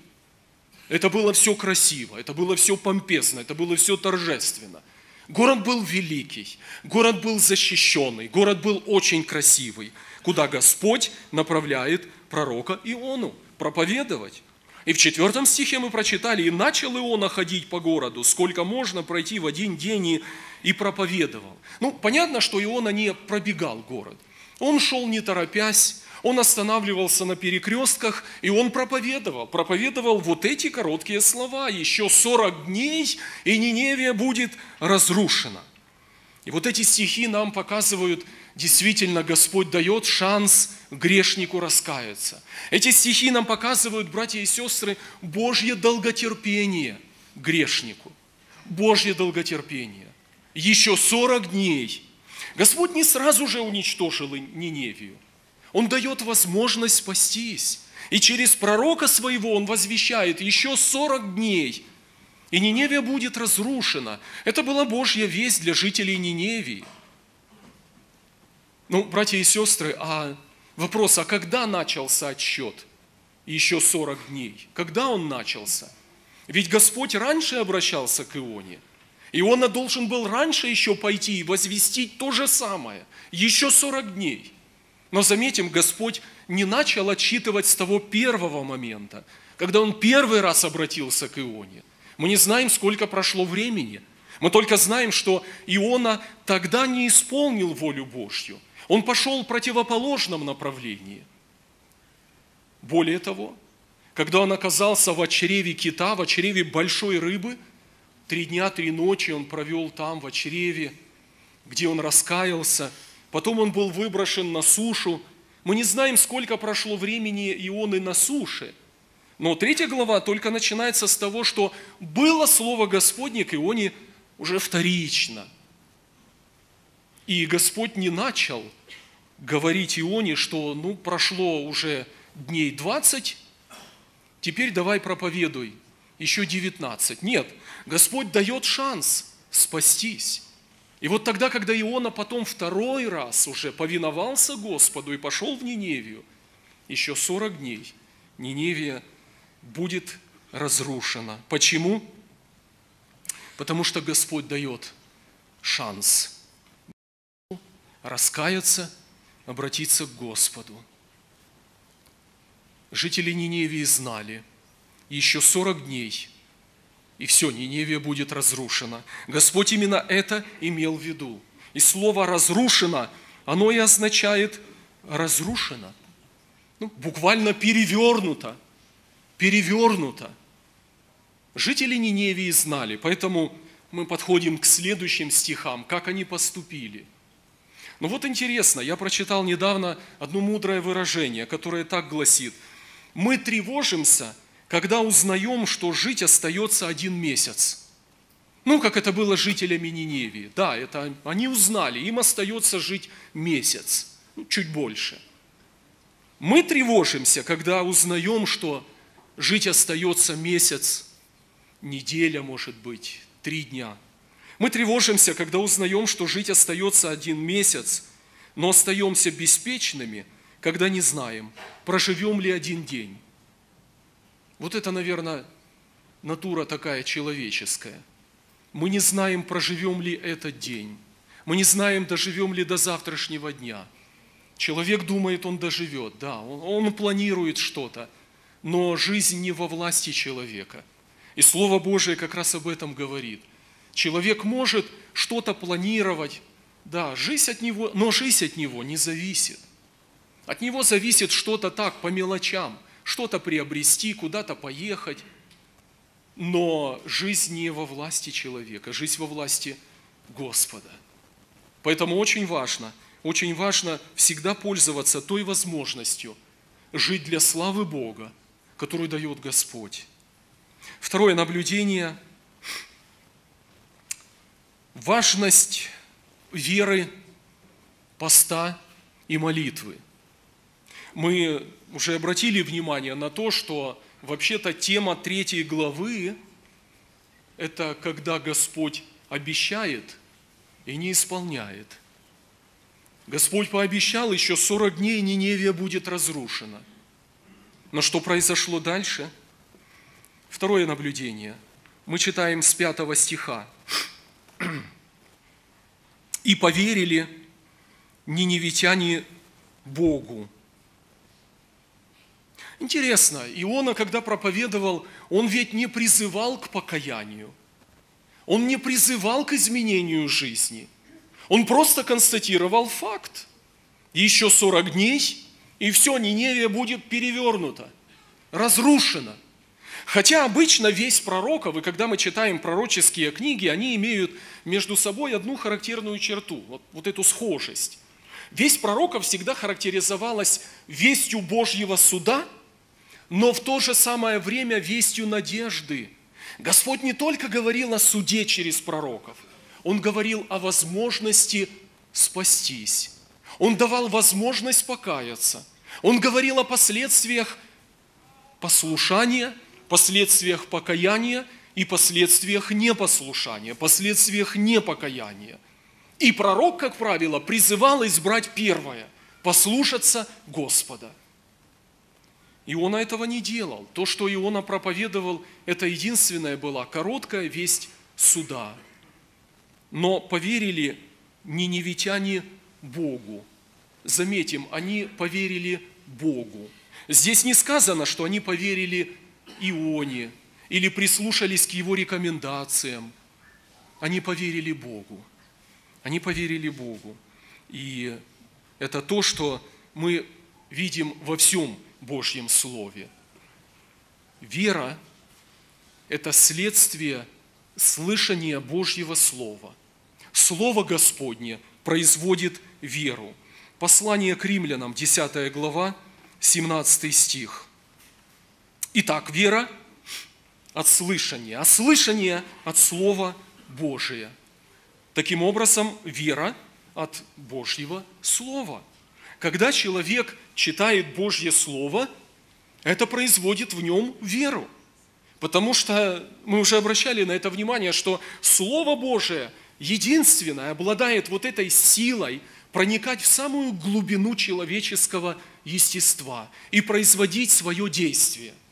Это было все красиво, это было все помпезно, это было все торжественно – Город был великий, город был защищенный, город был очень красивый, куда Господь направляет пророка Иону проповедовать. И в четвертом стихе мы прочитали, «И начал Иона ходить по городу, сколько можно пройти в один день, и, и проповедовал». Ну, понятно, что Иона не пробегал город. Он шел не торопясь, он останавливался на перекрестках, и он проповедовал. Проповедовал вот эти короткие слова. Еще 40 дней, и Ниневия будет разрушена. И вот эти стихи нам показывают, действительно Господь дает шанс грешнику раскаяться. Эти стихи нам показывают, братья и сестры, Божье долготерпение грешнику. Божье долготерпение. Еще 40 дней. Господь не сразу же уничтожил Ниневию. Он дает возможность спастись. И через пророка своего он возвещает еще 40 дней, и Ниневия будет разрушена. Это была Божья весть для жителей Ниневии. Ну, братья и сестры, а вопрос, а когда начался отсчет? Еще 40 дней. Когда он начался? Ведь Господь раньше обращался к Ионе. Иона должен был раньше еще пойти и возвестить то же самое. Еще 40 дней – но заметим, Господь не начал отчитывать с того первого момента, когда Он первый раз обратился к Ионе. Мы не знаем, сколько прошло времени. Мы только знаем, что Иона тогда не исполнил волю Божью. Он пошел в противоположном направлении. Более того, когда он оказался в чреве кита, в чреве большой рыбы, три дня, три ночи он провел там, в чреве, где он раскаялся – Потом он был выброшен на сушу. Мы не знаем, сколько прошло времени Ионы на суше. Но третья глава только начинается с того, что было Слово Господне к Ионе уже вторично. И Господь не начал говорить Ионе, что ну, прошло уже дней 20, теперь давай проповедуй, еще 19. Нет, Господь дает шанс спастись. И вот тогда, когда Иона потом второй раз уже повиновался Господу и пошел в Ниневию, еще 40 дней Ниневия будет разрушена. Почему? Потому что Господь дает шанс раскаяться, обратиться к Господу. Жители Ниневии знали, еще 40 дней – и все, Ниневия будет разрушена. Господь именно это имел в виду. И слово «разрушено», оно и означает «разрушено». Ну, буквально перевернуто. Перевернуто. Жители Ниневии знали, поэтому мы подходим к следующим стихам, как они поступили. Но вот интересно, я прочитал недавно одно мудрое выражение, которое так гласит. Мы тревожимся – когда узнаем, что жить остается один месяц. Ну, как это было жителями Ниневии. Да, это они узнали, им остается жить месяц, ну, чуть больше. Мы тревожимся, когда узнаем, что жить остается месяц, неделя, может быть, три дня. Мы тревожимся, когда узнаем, что жить остается один месяц, но остаемся беспечными, когда не знаем, проживем ли один день. Вот это, наверное, натура такая человеческая. Мы не знаем, проживем ли этот день. Мы не знаем, доживем ли до завтрашнего дня. Человек думает, он доживет, да, он, он планирует что-то, но жизнь не во власти человека. И Слово Божие как раз об этом говорит. Человек может что-то планировать, да, жизнь от него, но жизнь от него не зависит. От него зависит что-то так, по мелочам, что-то приобрести, куда-то поехать. Но жизнь не во власти человека, жизнь во власти Господа. Поэтому очень важно, очень важно всегда пользоваться той возможностью жить для славы Бога, которую дает Господь. Второе наблюдение – важность веры, поста и молитвы. Мы уже обратили внимание на то, что вообще-то тема третьей главы – это когда Господь обещает и не исполняет. Господь пообещал, еще 40 дней Ниневия будет разрушена. Но что произошло дальше? Второе наблюдение. Мы читаем с 5 стиха и поверили ниневитяне Богу. Интересно, Иона, когда проповедовал, он ведь не призывал к покаянию. Он не призывал к изменению жизни. Он просто констатировал факт. Еще 40 дней, и все, Ниневия будет перевернута, разрушена – Хотя обычно весь пророков, и когда мы читаем пророческие книги, они имеют между собой одну характерную черту, вот, вот эту схожесть. Весь пророков всегда характеризовалась вестью Божьего суда, но в то же самое время вестью надежды. Господь не только говорил о суде через пророков, Он говорил о возможности спастись. Он давал возможность покаяться. Он говорил о последствиях послушания – последствиях покаяния и последствиях непослушания, последствиях непокаяния. И пророк, как правило, призывал избрать первое – послушаться Господа. Иона этого не делал. То, что Иона проповедовал, это единственная была короткая весть суда. Но поверили ниневитяне Богу. Заметим, они поверили Богу. Здесь не сказано, что они поверили Ионе или прислушались к его рекомендациям. Они поверили Богу. Они поверили Богу. И это то, что мы видим во всем Божьем Слове. Вера – это следствие слышания Божьего Слова. Слово Господне производит веру. Послание к римлянам, 10 глава, 17 стих. Итак, вера от слышания, а слышание от Слова Божия. Таким образом, вера от Божьего Слова. Когда человек читает Божье Слово, это производит в нем веру. Потому что мы уже обращали на это внимание, что Слово Божие единственное обладает вот этой силой проникать в самую глубину человеческого естества и производить свое действие –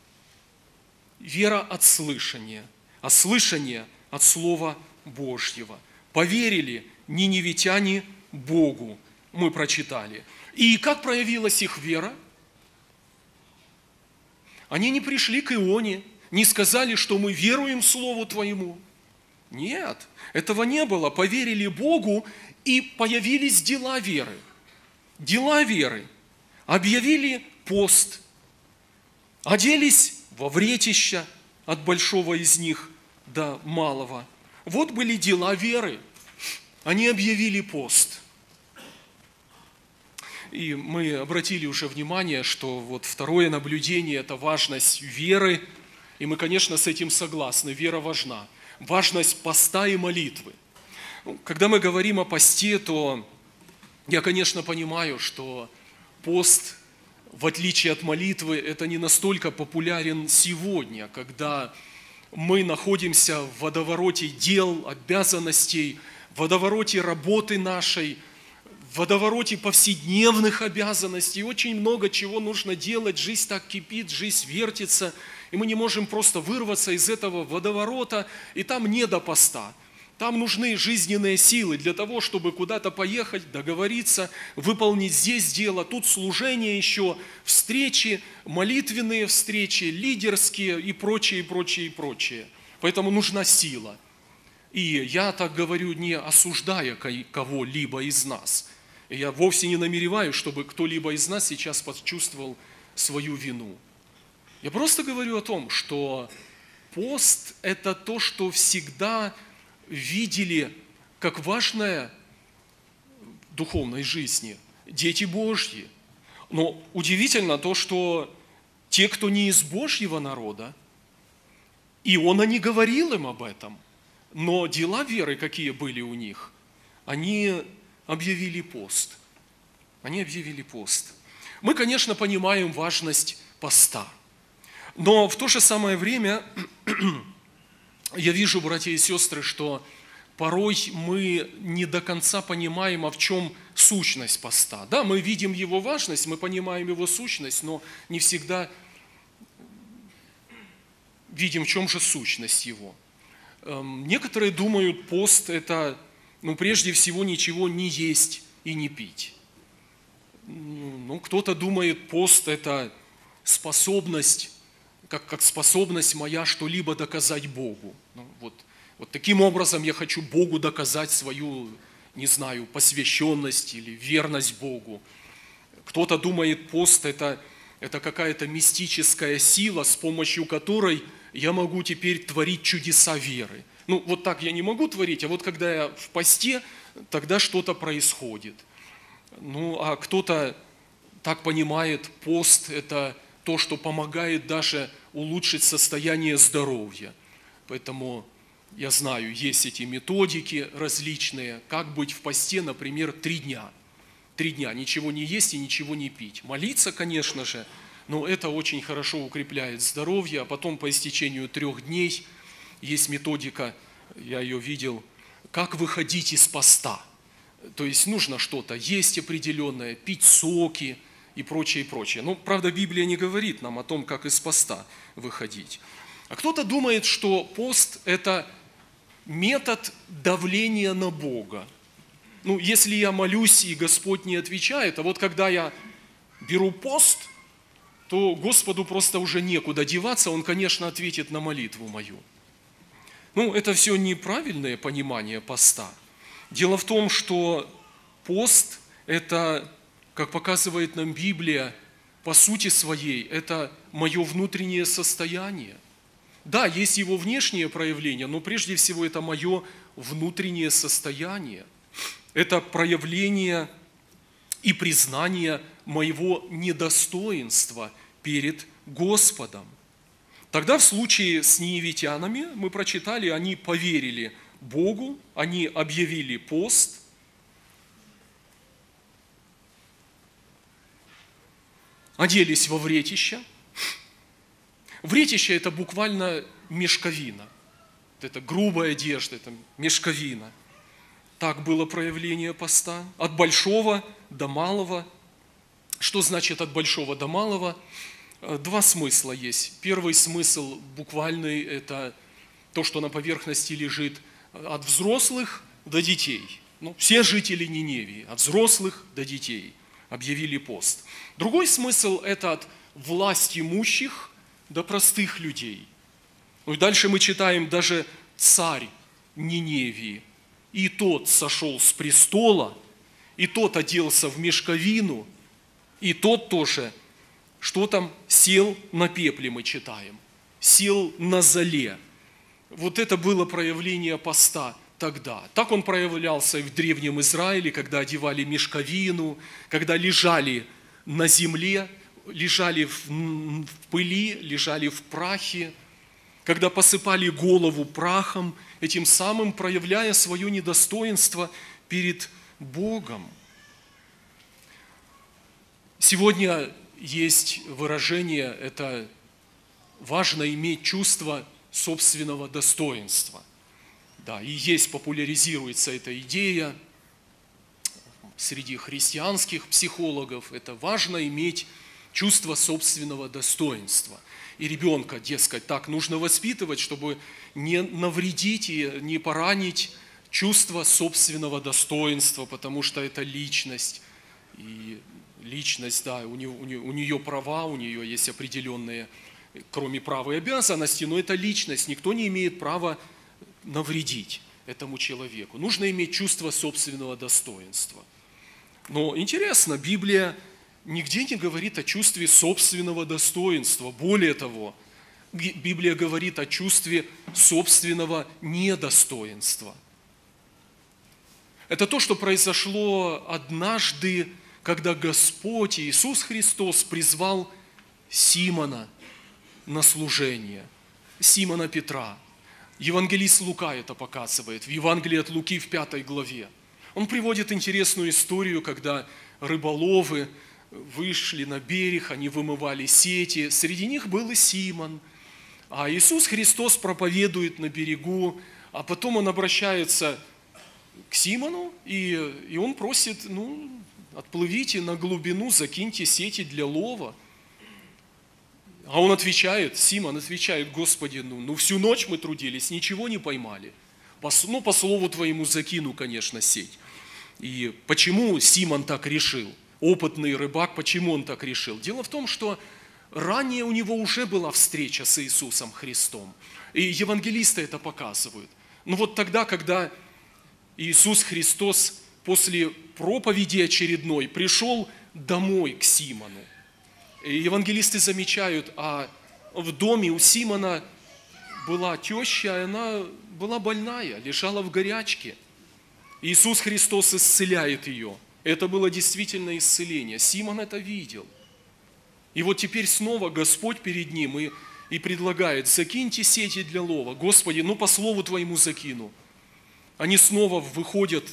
вера от слышания, а слышание от Слова Божьего. Поверили ниневитяне Богу, мы прочитали. И как проявилась их вера? Они не пришли к Ионе, не сказали, что мы веруем Слову Твоему. Нет, этого не было. Поверили Богу, и появились дела веры. Дела веры. Объявили пост, оделись во вретища от большого из них до малого. Вот были дела веры. Они объявили пост. И мы обратили уже внимание, что вот второе наблюдение – это важность веры. И мы, конечно, с этим согласны. Вера важна. Важность поста и молитвы. Ну, когда мы говорим о посте, то я, конечно, понимаю, что пост в отличие от молитвы, это не настолько популярен сегодня, когда мы находимся в водовороте дел, обязанностей, в водовороте работы нашей, водовороте повседневных обязанностей, очень много чего нужно делать, жизнь так кипит, жизнь вертится, и мы не можем просто вырваться из этого водоворота, и там не до поста. Там нужны жизненные силы для того, чтобы куда-то поехать, договориться, выполнить здесь дело, тут служение еще, встречи, молитвенные встречи, лидерские и прочее, и прочее, и прочее. Поэтому нужна сила. И я так говорю, не осуждая кого-либо из нас. Я вовсе не намереваюсь, чтобы кто-либо из нас сейчас почувствовал свою вину. Я просто говорю о том, что пост – это то, что всегда видели как важное в духовной жизни дети Божьи. Но удивительно то, что те, кто не из Божьего народа, Иона не говорил им об этом, но дела веры, какие были у них, они объявили пост. Они объявили пост. Мы, конечно, понимаем важность поста. Но в то же самое время я вижу, братья и сестры, что порой мы не до конца понимаем, а в чем сущность поста. Да, мы видим его важность, мы понимаем его сущность, но не всегда видим, в чем же сущность его. Эм, некоторые думают, пост – это, ну, прежде всего, ничего не есть и не пить. Ну, кто-то думает, пост – это способность как, как способность моя что-либо доказать Богу. Ну, вот, вот таким образом я хочу Богу доказать свою, не знаю, посвященность или верность Богу. Кто-то думает, пост это, это какая-то мистическая сила, с помощью которой я могу теперь творить чудеса веры. Ну, вот так я не могу творить, а вот когда я в посте, тогда что-то происходит. Ну, а кто-то так понимает, пост – это то, что помогает даже улучшить состояние здоровья. Поэтому я знаю, есть эти методики различные, как быть в посте, например, три дня. Три дня ничего не есть и ничего не пить. Молиться, конечно же, но это очень хорошо укрепляет здоровье, а потом по истечению трех дней есть методика, я ее видел, как выходить из поста. То есть нужно что-то есть определенное, пить соки, и прочее, и прочее. Ну, правда, Библия не говорит нам о том, как из поста выходить. А кто-то думает, что пост – это метод давления на Бога. Ну, если я молюсь, и Господь не отвечает, а вот когда я беру пост, то Господу просто уже некуда деваться, Он, конечно, ответит на молитву мою. Ну, это все неправильное понимание поста. Дело в том, что пост – это как показывает нам Библия, по сути своей, это мое внутреннее состояние. Да, есть его внешнее проявление, но прежде всего это мое внутреннее состояние. Это проявление и признание моего недостоинства перед Господом. Тогда в случае с неевитянами мы прочитали, они поверили Богу, они объявили пост – оделись во вретище. Вретище – это буквально мешковина. Это грубая одежда, это мешковина. Так было проявление поста. От большого до малого. Что значит от большого до малого? Э, два смысла есть. Первый смысл буквальный – это то, что на поверхности лежит от взрослых до детей. Ну, все жители Ниневии, от взрослых до детей – объявили пост. Другой смысл – это от власть имущих до простых людей. Ну и дальше мы читаем даже царь Ниневии. И тот сошел с престола, и тот оделся в мешковину, и тот тоже, что там, сел на пепле, мы читаем, сел на зале. Вот это было проявление поста – тогда. Так он проявлялся и в Древнем Израиле, когда одевали мешковину, когда лежали на земле, лежали в пыли, лежали в прахе, когда посыпали голову прахом, этим самым проявляя свое недостоинство перед Богом. Сегодня есть выражение, это важно иметь чувство собственного достоинства – да, и есть, популяризируется эта идея, среди христианских психологов, это важно иметь чувство собственного достоинства. И ребенка, дескать, так нужно воспитывать, чтобы не навредить и не поранить чувство собственного достоинства, потому что это личность. И личность, да, у нее, у нее, у нее права, у нее есть определенные, кроме права и обязанности, но это личность. Никто не имеет права навредить этому человеку. Нужно иметь чувство собственного достоинства. Но интересно, Библия нигде не говорит о чувстве собственного достоинства. Более того, Библия говорит о чувстве собственного недостоинства. Это то, что произошло однажды, когда Господь Иисус Христос призвал Симона на служение, Симона Петра – Евангелист Лука это показывает в Евангелии от Луки в пятой главе. Он приводит интересную историю, когда рыболовы вышли на берег, они вымывали сети. Среди них был и Симон. А Иисус Христос проповедует на берегу, а потом он обращается к Симону, и, и он просит, ну, отплывите на глубину, закиньте сети для лова – а он отвечает, Симон отвечает, Господи, ну, ну всю ночь мы трудились, ничего не поймали. По, ну, по слову твоему закину, конечно, сеть. И почему Симон так решил? Опытный рыбак, почему он так решил? Дело в том, что ранее у него уже была встреча с Иисусом Христом. И евангелисты это показывают. Но вот тогда, когда Иисус Христос после проповеди очередной пришел домой к Симону, евангелисты замечают, а в доме у Симона была теща, и она была больная, лежала в горячке. Иисус Христос исцеляет ее. Это было действительно исцеление. Симон это видел. И вот теперь снова Господь перед ним и, и предлагает, закиньте сети для лова. Господи, ну по слову Твоему закину. Они снова выходят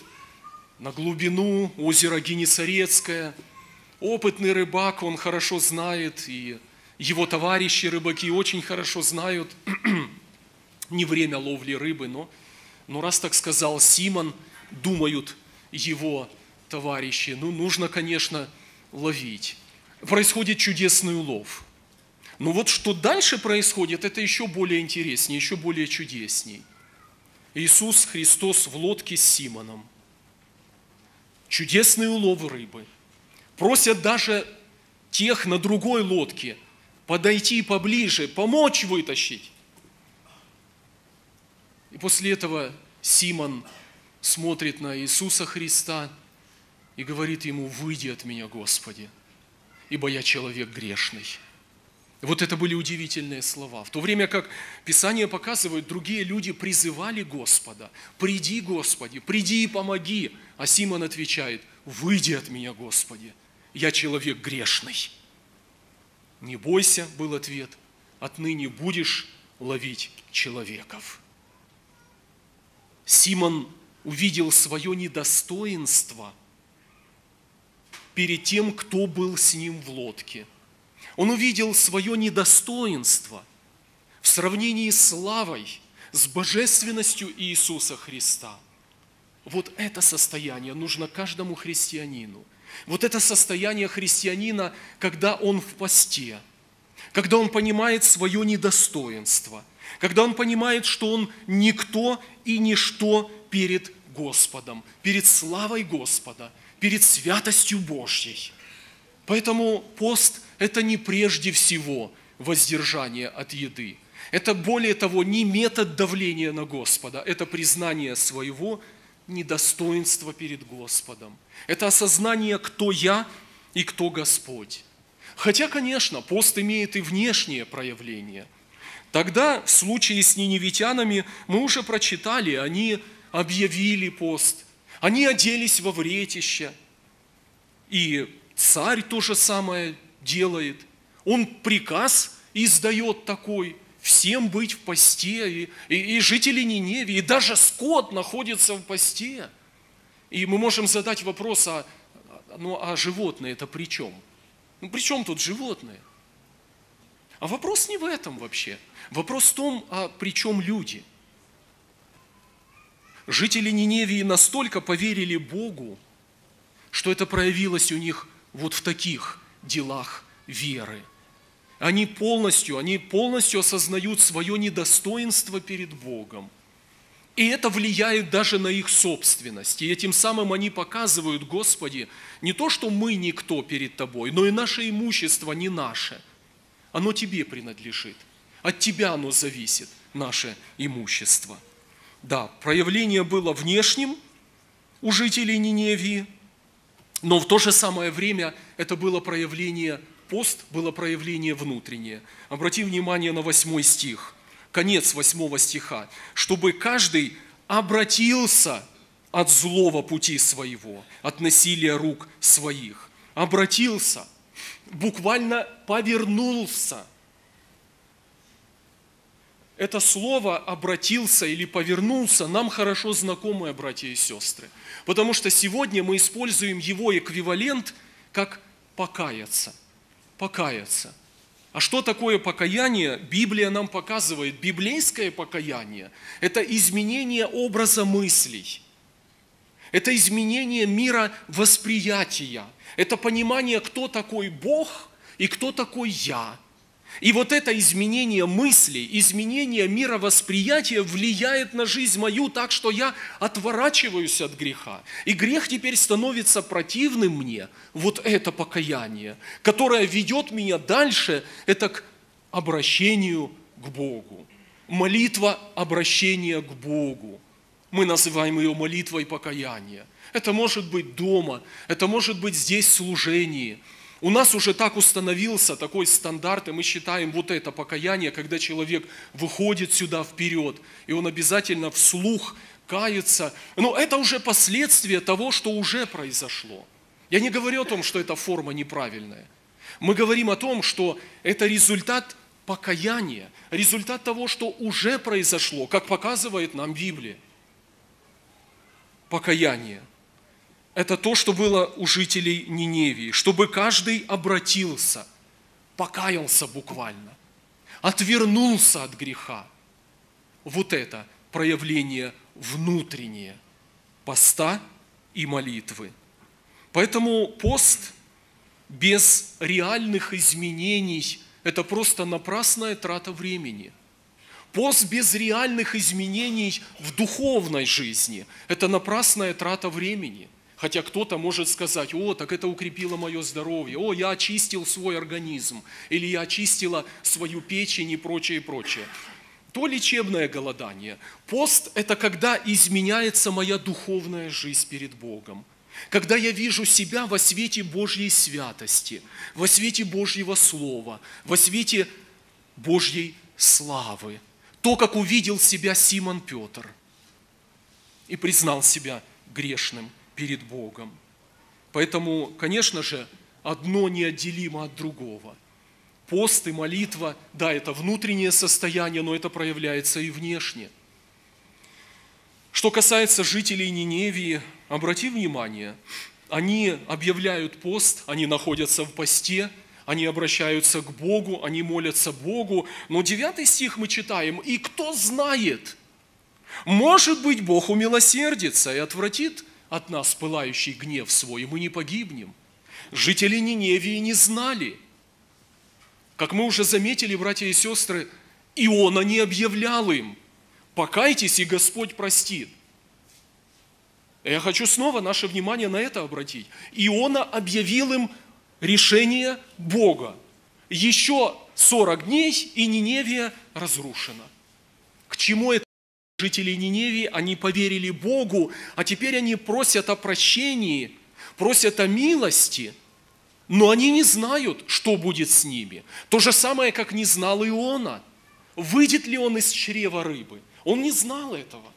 на глубину озера Генесарецкое – опытный рыбак, он хорошо знает, и его товарищи рыбаки очень хорошо знают, не время ловли рыбы, но, но раз так сказал Симон, думают его товарищи, ну нужно, конечно, ловить. Происходит чудесный улов. Но вот что дальше происходит, это еще более интереснее, еще более чудесней. Иисус Христос в лодке с Симоном. Чудесный улов рыбы – Просят даже тех на другой лодке подойти поближе, помочь вытащить. И после этого Симон смотрит на Иисуса Христа и говорит ему, выйди от меня, Господи, ибо я человек грешный. Вот это были удивительные слова. В то время как Писание показывает, другие люди призывали Господа, приди, Господи, приди и помоги. А Симон отвечает, выйди от меня, Господи, я человек грешный. Не бойся, был ответ, отныне будешь ловить человеков. Симон увидел свое недостоинство перед тем, кто был с ним в лодке. Он увидел свое недостоинство в сравнении с славой, с божественностью Иисуса Христа. Вот это состояние нужно каждому христианину – вот это состояние христианина, когда он в посте, когда он понимает свое недостоинство, когда он понимает, что он никто и ничто перед Господом, перед славой Господа, перед святостью Божьей. Поэтому пост – это не прежде всего воздержание от еды. Это более того не метод давления на Господа, это признание своего недостоинства перед Господом. Это осознание, кто я и кто Господь. Хотя, конечно, пост имеет и внешнее проявление. Тогда в случае с ниневитянами мы уже прочитали, они объявили пост, они оделись во вретище. И царь то же самое делает. Он приказ издает такой – всем быть в посте, и, и, и жители Ниневии, и даже скот находится в посте. И мы можем задать вопрос, а, ну, а животные это при чем? Ну, при чем тут животные? А вопрос не в этом вообще. Вопрос в том, а при чем люди? Жители Ниневии настолько поверили Богу, что это проявилось у них вот в таких делах веры. Они полностью, они полностью осознают свое недостоинство перед Богом. И это влияет даже на их собственность. И этим самым они показывают, Господи, не то, что мы никто перед Тобой, но и наше имущество не наше. Оно Тебе принадлежит. От Тебя оно зависит, наше имущество. Да, проявление было внешним у жителей Ниневии, но в то же самое время это было проявление, пост было проявление внутреннее. Обрати внимание на восьмой стих, конец восьмого стиха. «Чтобы каждый обратился от злого пути своего, от насилия рук своих». Обратился, буквально повернулся. Это слово «обратился» или «повернулся» нам хорошо знакомое, братья и сестры – Потому что сегодня мы используем его эквивалент как покаяться. Покаяться. А что такое покаяние? Библия нам показывает. Библейское покаяние – это изменение образа мыслей. Это изменение мира восприятия. Это понимание, кто такой Бог и кто такой я. И вот это изменение мыслей, изменение мировосприятия влияет на жизнь мою так, что я отворачиваюсь от греха. И грех теперь становится противным мне. Вот это покаяние, которое ведет меня дальше, это к обращению к Богу. Молитва обращения к Богу. Мы называем ее молитвой покаяния. Это может быть дома, это может быть здесь в служении – у нас уже так установился такой стандарт, и мы считаем вот это покаяние, когда человек выходит сюда вперед, и он обязательно вслух кается. Но это уже последствия того, что уже произошло. Я не говорю о том, что эта форма неправильная. Мы говорим о том, что это результат покаяния, результат того, что уже произошло, как показывает нам Библия. Покаяние – это то, что было у жителей Ниневии, чтобы каждый обратился, покаялся буквально, отвернулся от греха. Вот это проявление внутреннее поста и молитвы. Поэтому пост без реальных изменений – это просто напрасная трата времени. Пост без реальных изменений в духовной жизни – это напрасная трата времени. Хотя кто-то может сказать, о, так это укрепило мое здоровье, о, я очистил свой организм, или я очистила свою печень и прочее, прочее. То лечебное голодание. Пост – это когда изменяется моя духовная жизнь перед Богом. Когда я вижу себя во свете Божьей святости, во свете Божьего Слова, во свете Божьей славы. То, как увидел себя Симон Петр и признал себя грешным – перед Богом. Поэтому, конечно же, одно неотделимо от другого. Пост и молитва, да, это внутреннее состояние, но это проявляется и внешне. Что касается жителей Ниневии, обрати внимание, они объявляют пост, они находятся в посте, они обращаются к Богу, они молятся Богу. Но девятый стих мы читаем, «И кто знает, может быть, Бог умилосердится и отвратит от нас пылающий гнев свой, и мы не погибнем. Жители Ниневии не знали. Как мы уже заметили, братья и сестры, Иона не объявлял им, покайтесь, и Господь простит. Я хочу снова наше внимание на это обратить. Иона объявил им решение Бога. Еще 40 дней, и Ниневия разрушена. К чему это? Жителей Ниневии, они поверили Богу, а теперь они просят о прощении, просят о милости, но они не знают, что будет с ними. То же самое, как не знал Иона. Выйдет ли он из чрева рыбы? Он не знал этого.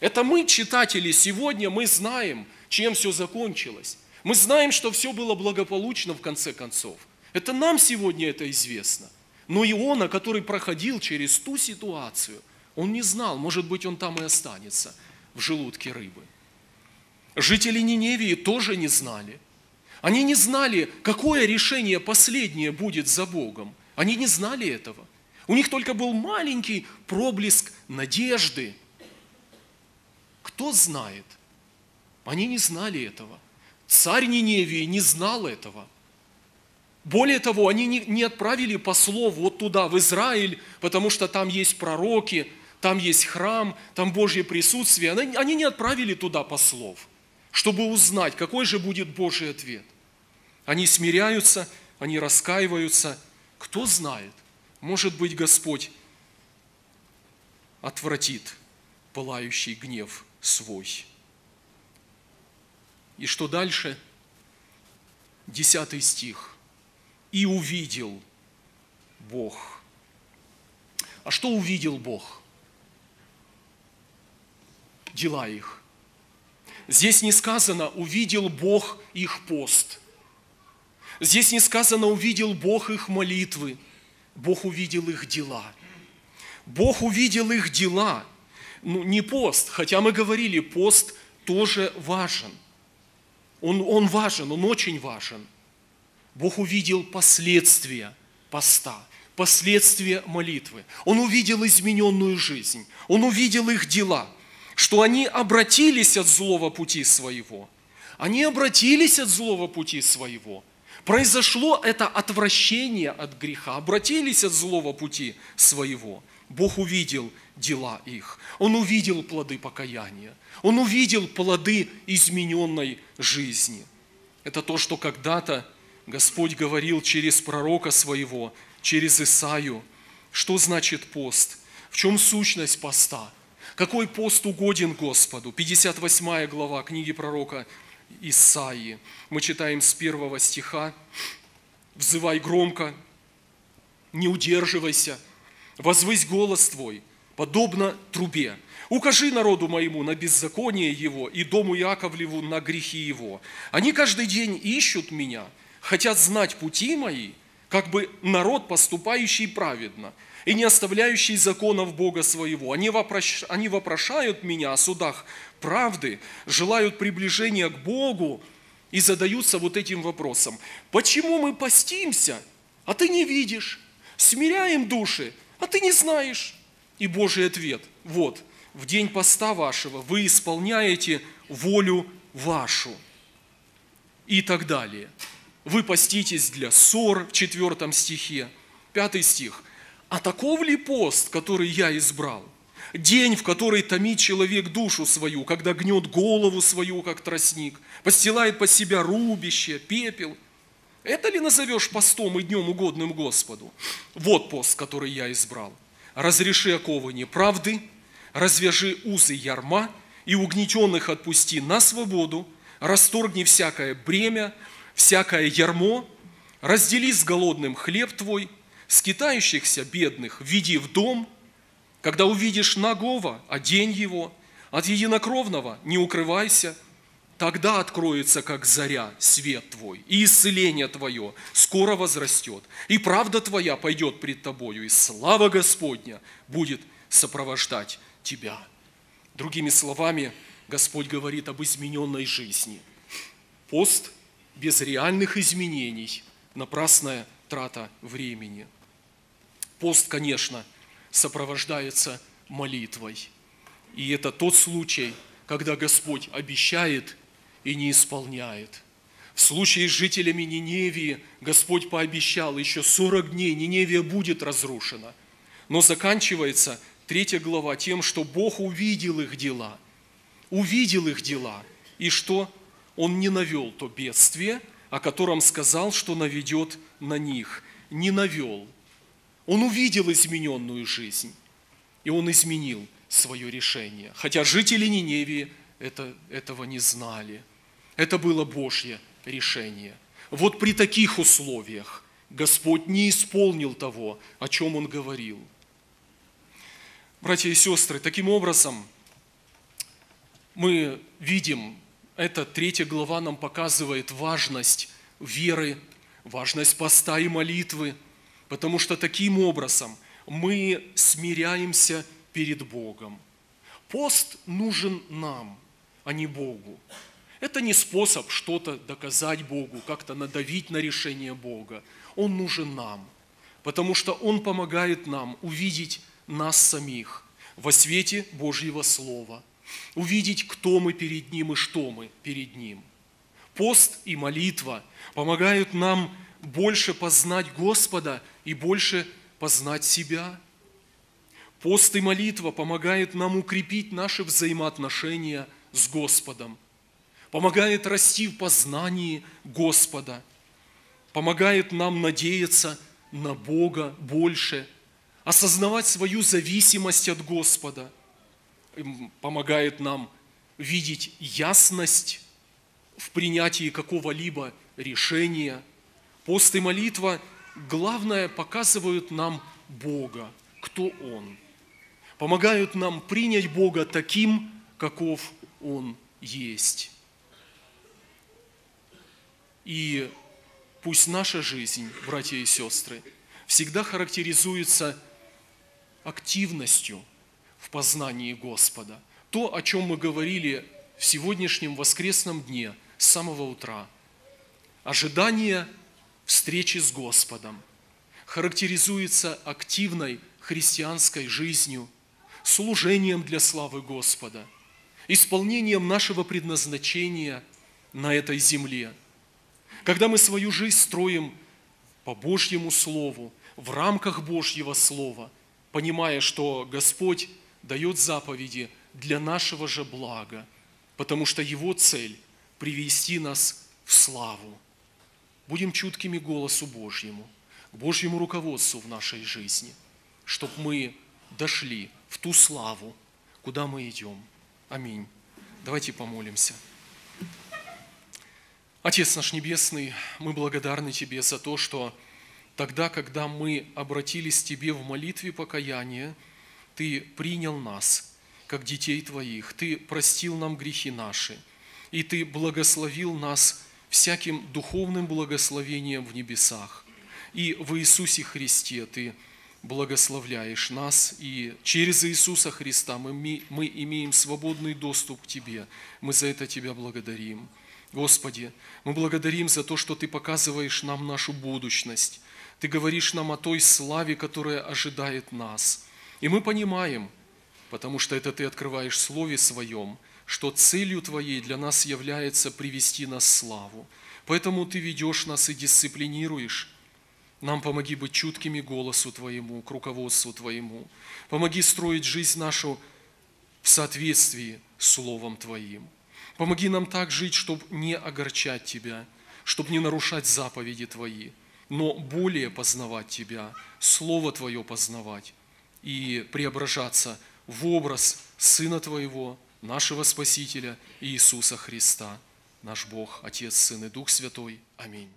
Это мы, читатели, сегодня мы знаем, чем все закончилось. Мы знаем, что все было благополучно в конце концов. Это нам сегодня это известно. Но Иона, который проходил через ту ситуацию – он не знал, может быть, он там и останется, в желудке рыбы. Жители Ниневии тоже не знали. Они не знали, какое решение последнее будет за Богом. Они не знали этого. У них только был маленький проблеск надежды. Кто знает? Они не знали этого. Царь Ниневии не знал этого. Более того, они не отправили послов вот туда, в Израиль, потому что там есть пророки, там есть храм, там Божье присутствие. Они не отправили туда послов, чтобы узнать, какой же будет Божий ответ. Они смиряются, они раскаиваются. Кто знает, может быть, Господь отвратит пылающий гнев свой. И что дальше? Десятый стих. «И увидел Бог». А что увидел Бог? Дела их. Здесь не сказано «увидел Бог их пост». Здесь не сказано «увидел Бог их молитвы». Бог увидел их дела. Бог увидел их дела. Ну, не пост, хотя мы говорили, пост тоже важен. Он, он важен, он очень важен. Бог увидел последствия поста, последствия молитвы. Он увидел измененную жизнь. Он увидел их дела, что они обратились от злого пути своего. Они обратились от злого пути своего. Произошло это отвращение от греха, обратились от злого пути своего. Бог увидел дела их. Он увидел плоды покаяния. Он увидел плоды измененной жизни. Это то, что когда-то Господь говорил через пророка своего, через Исаию. Что значит пост? В чем сущность поста? Какой пост угоден Господу? 58 глава книги пророка Исаии. Мы читаем с первого стиха. «Взывай громко, не удерживайся, возвысь голос твой, подобно трубе. Укажи народу моему на беззаконие его и дому Яковлеву на грехи его. Они каждый день ищут меня, хотят знать пути мои, как бы народ, поступающий праведно и не оставляющий законов Бога своего. Они, вопрош... они вопрошают меня о судах правды, желают приближения к Богу и задаются вот этим вопросом. Почему мы постимся, а ты не видишь? Смиряем души, а ты не знаешь. И Божий ответ, вот, в день поста вашего вы исполняете волю вашу. И так далее. Вы поститесь для ссор в четвертом стихе. Пятый стих. А таков ли пост, который я избрал? День, в который томит человек душу свою, когда гнет голову свою, как тростник, постилает по себя рубище, пепел – это ли назовешь постом и днем угодным Господу? Вот пост, который я избрал. Разреши оковы неправды, развяжи узы ярма и угнетенных отпусти на свободу, расторгни всякое бремя, всякое ярмо, раздели с голодным хлеб твой, скитающихся бедных веди в дом, когда увидишь нагого, одень его, от единокровного не укрывайся – Тогда откроется, как заря, свет твой, и исцеление твое скоро возрастет, и правда твоя пойдет пред тобою, и слава Господня будет сопровождать тебя. Другими словами, Господь говорит об измененной жизни. Пост без реальных изменений – напрасная трата времени. Пост, конечно, сопровождается молитвой. И это тот случай, когда Господь обещает – и не исполняет. В случае с жителями Ниневии Господь пообещал, еще 40 дней Ниневия будет разрушена. Но заканчивается третья глава тем, что Бог увидел их дела. Увидел их дела. И что? Он не навел то бедствие, о котором сказал, что наведет на них. Не навел. Он увидел измененную жизнь. И он изменил свое решение. Хотя жители Ниневии это, этого не знали – это было Божье решение. Вот при таких условиях Господь не исполнил того, о чем Он говорил. Братья и сестры, таким образом мы видим, эта третья глава нам показывает важность веры, важность поста и молитвы, потому что таким образом мы смиряемся перед Богом. Пост нужен нам, а не Богу. Это не способ что-то доказать Богу, как-то надавить на решение Бога. Он нужен нам, потому что Он помогает нам увидеть нас самих во свете Божьего Слова, увидеть, кто мы перед Ним и что мы перед Ним. Пост и молитва помогают нам больше познать Господа и больше познать себя. Пост и молитва помогают нам укрепить наши взаимоотношения с Господом, помогает расти в познании Господа, помогает нам надеяться на Бога больше, осознавать свою зависимость от Господа, помогает нам видеть ясность в принятии какого-либо решения. Пост и молитва, главное, показывают нам Бога, кто Он. Помогают нам принять Бога таким, каков Он есть. И пусть наша жизнь, братья и сестры, всегда характеризуется активностью познании Господа. То, о чем мы говорили в сегодняшнем воскресном дне с самого утра. Ожидание встречи с Господом характеризуется активной христианской жизнью, служением для славы Господа, исполнением нашего предназначения на этой земле. Когда мы свою жизнь строим по Божьему Слову, в рамках Божьего Слова, понимая, что Господь дает заповеди для нашего же блага – потому что Его цель – привести нас в славу. Будем чуткими голосу Божьему, к Божьему руководству в нашей жизни, чтобы мы дошли в ту славу, куда мы идем. Аминь. Давайте помолимся. Отец наш Небесный, мы благодарны Тебе за то, что тогда, когда мы обратились к Тебе в молитве покаяния, Ты принял нас – как детей Твоих. Ты простил нам грехи наши, и Ты благословил нас всяким духовным благословением в небесах. И в Иисусе Христе Ты благословляешь нас, и через Иисуса Христа мы, мы имеем свободный доступ к Тебе. Мы за это Тебя благодарим. Господи, мы благодарим за то, что Ты показываешь нам нашу будущность. Ты говоришь нам о той славе, которая ожидает нас. И мы понимаем – потому что это ты открываешь в Слове Своем, что целью Твоей для нас является привести нас в славу. Поэтому Ты ведешь нас и дисциплинируешь. Нам помоги быть чуткими голосу Твоему, к руководству Твоему. Помоги строить жизнь нашу в соответствии с Словом Твоим. Помоги нам так жить, чтобы не огорчать Тебя, чтобы не нарушать заповеди Твои, но более познавать Тебя, Слово Твое познавать и преображаться – в образ Сына Твоего, нашего Спасителя Иисуса Христа, наш Бог, Отец, Сын и Дух Святой. Аминь.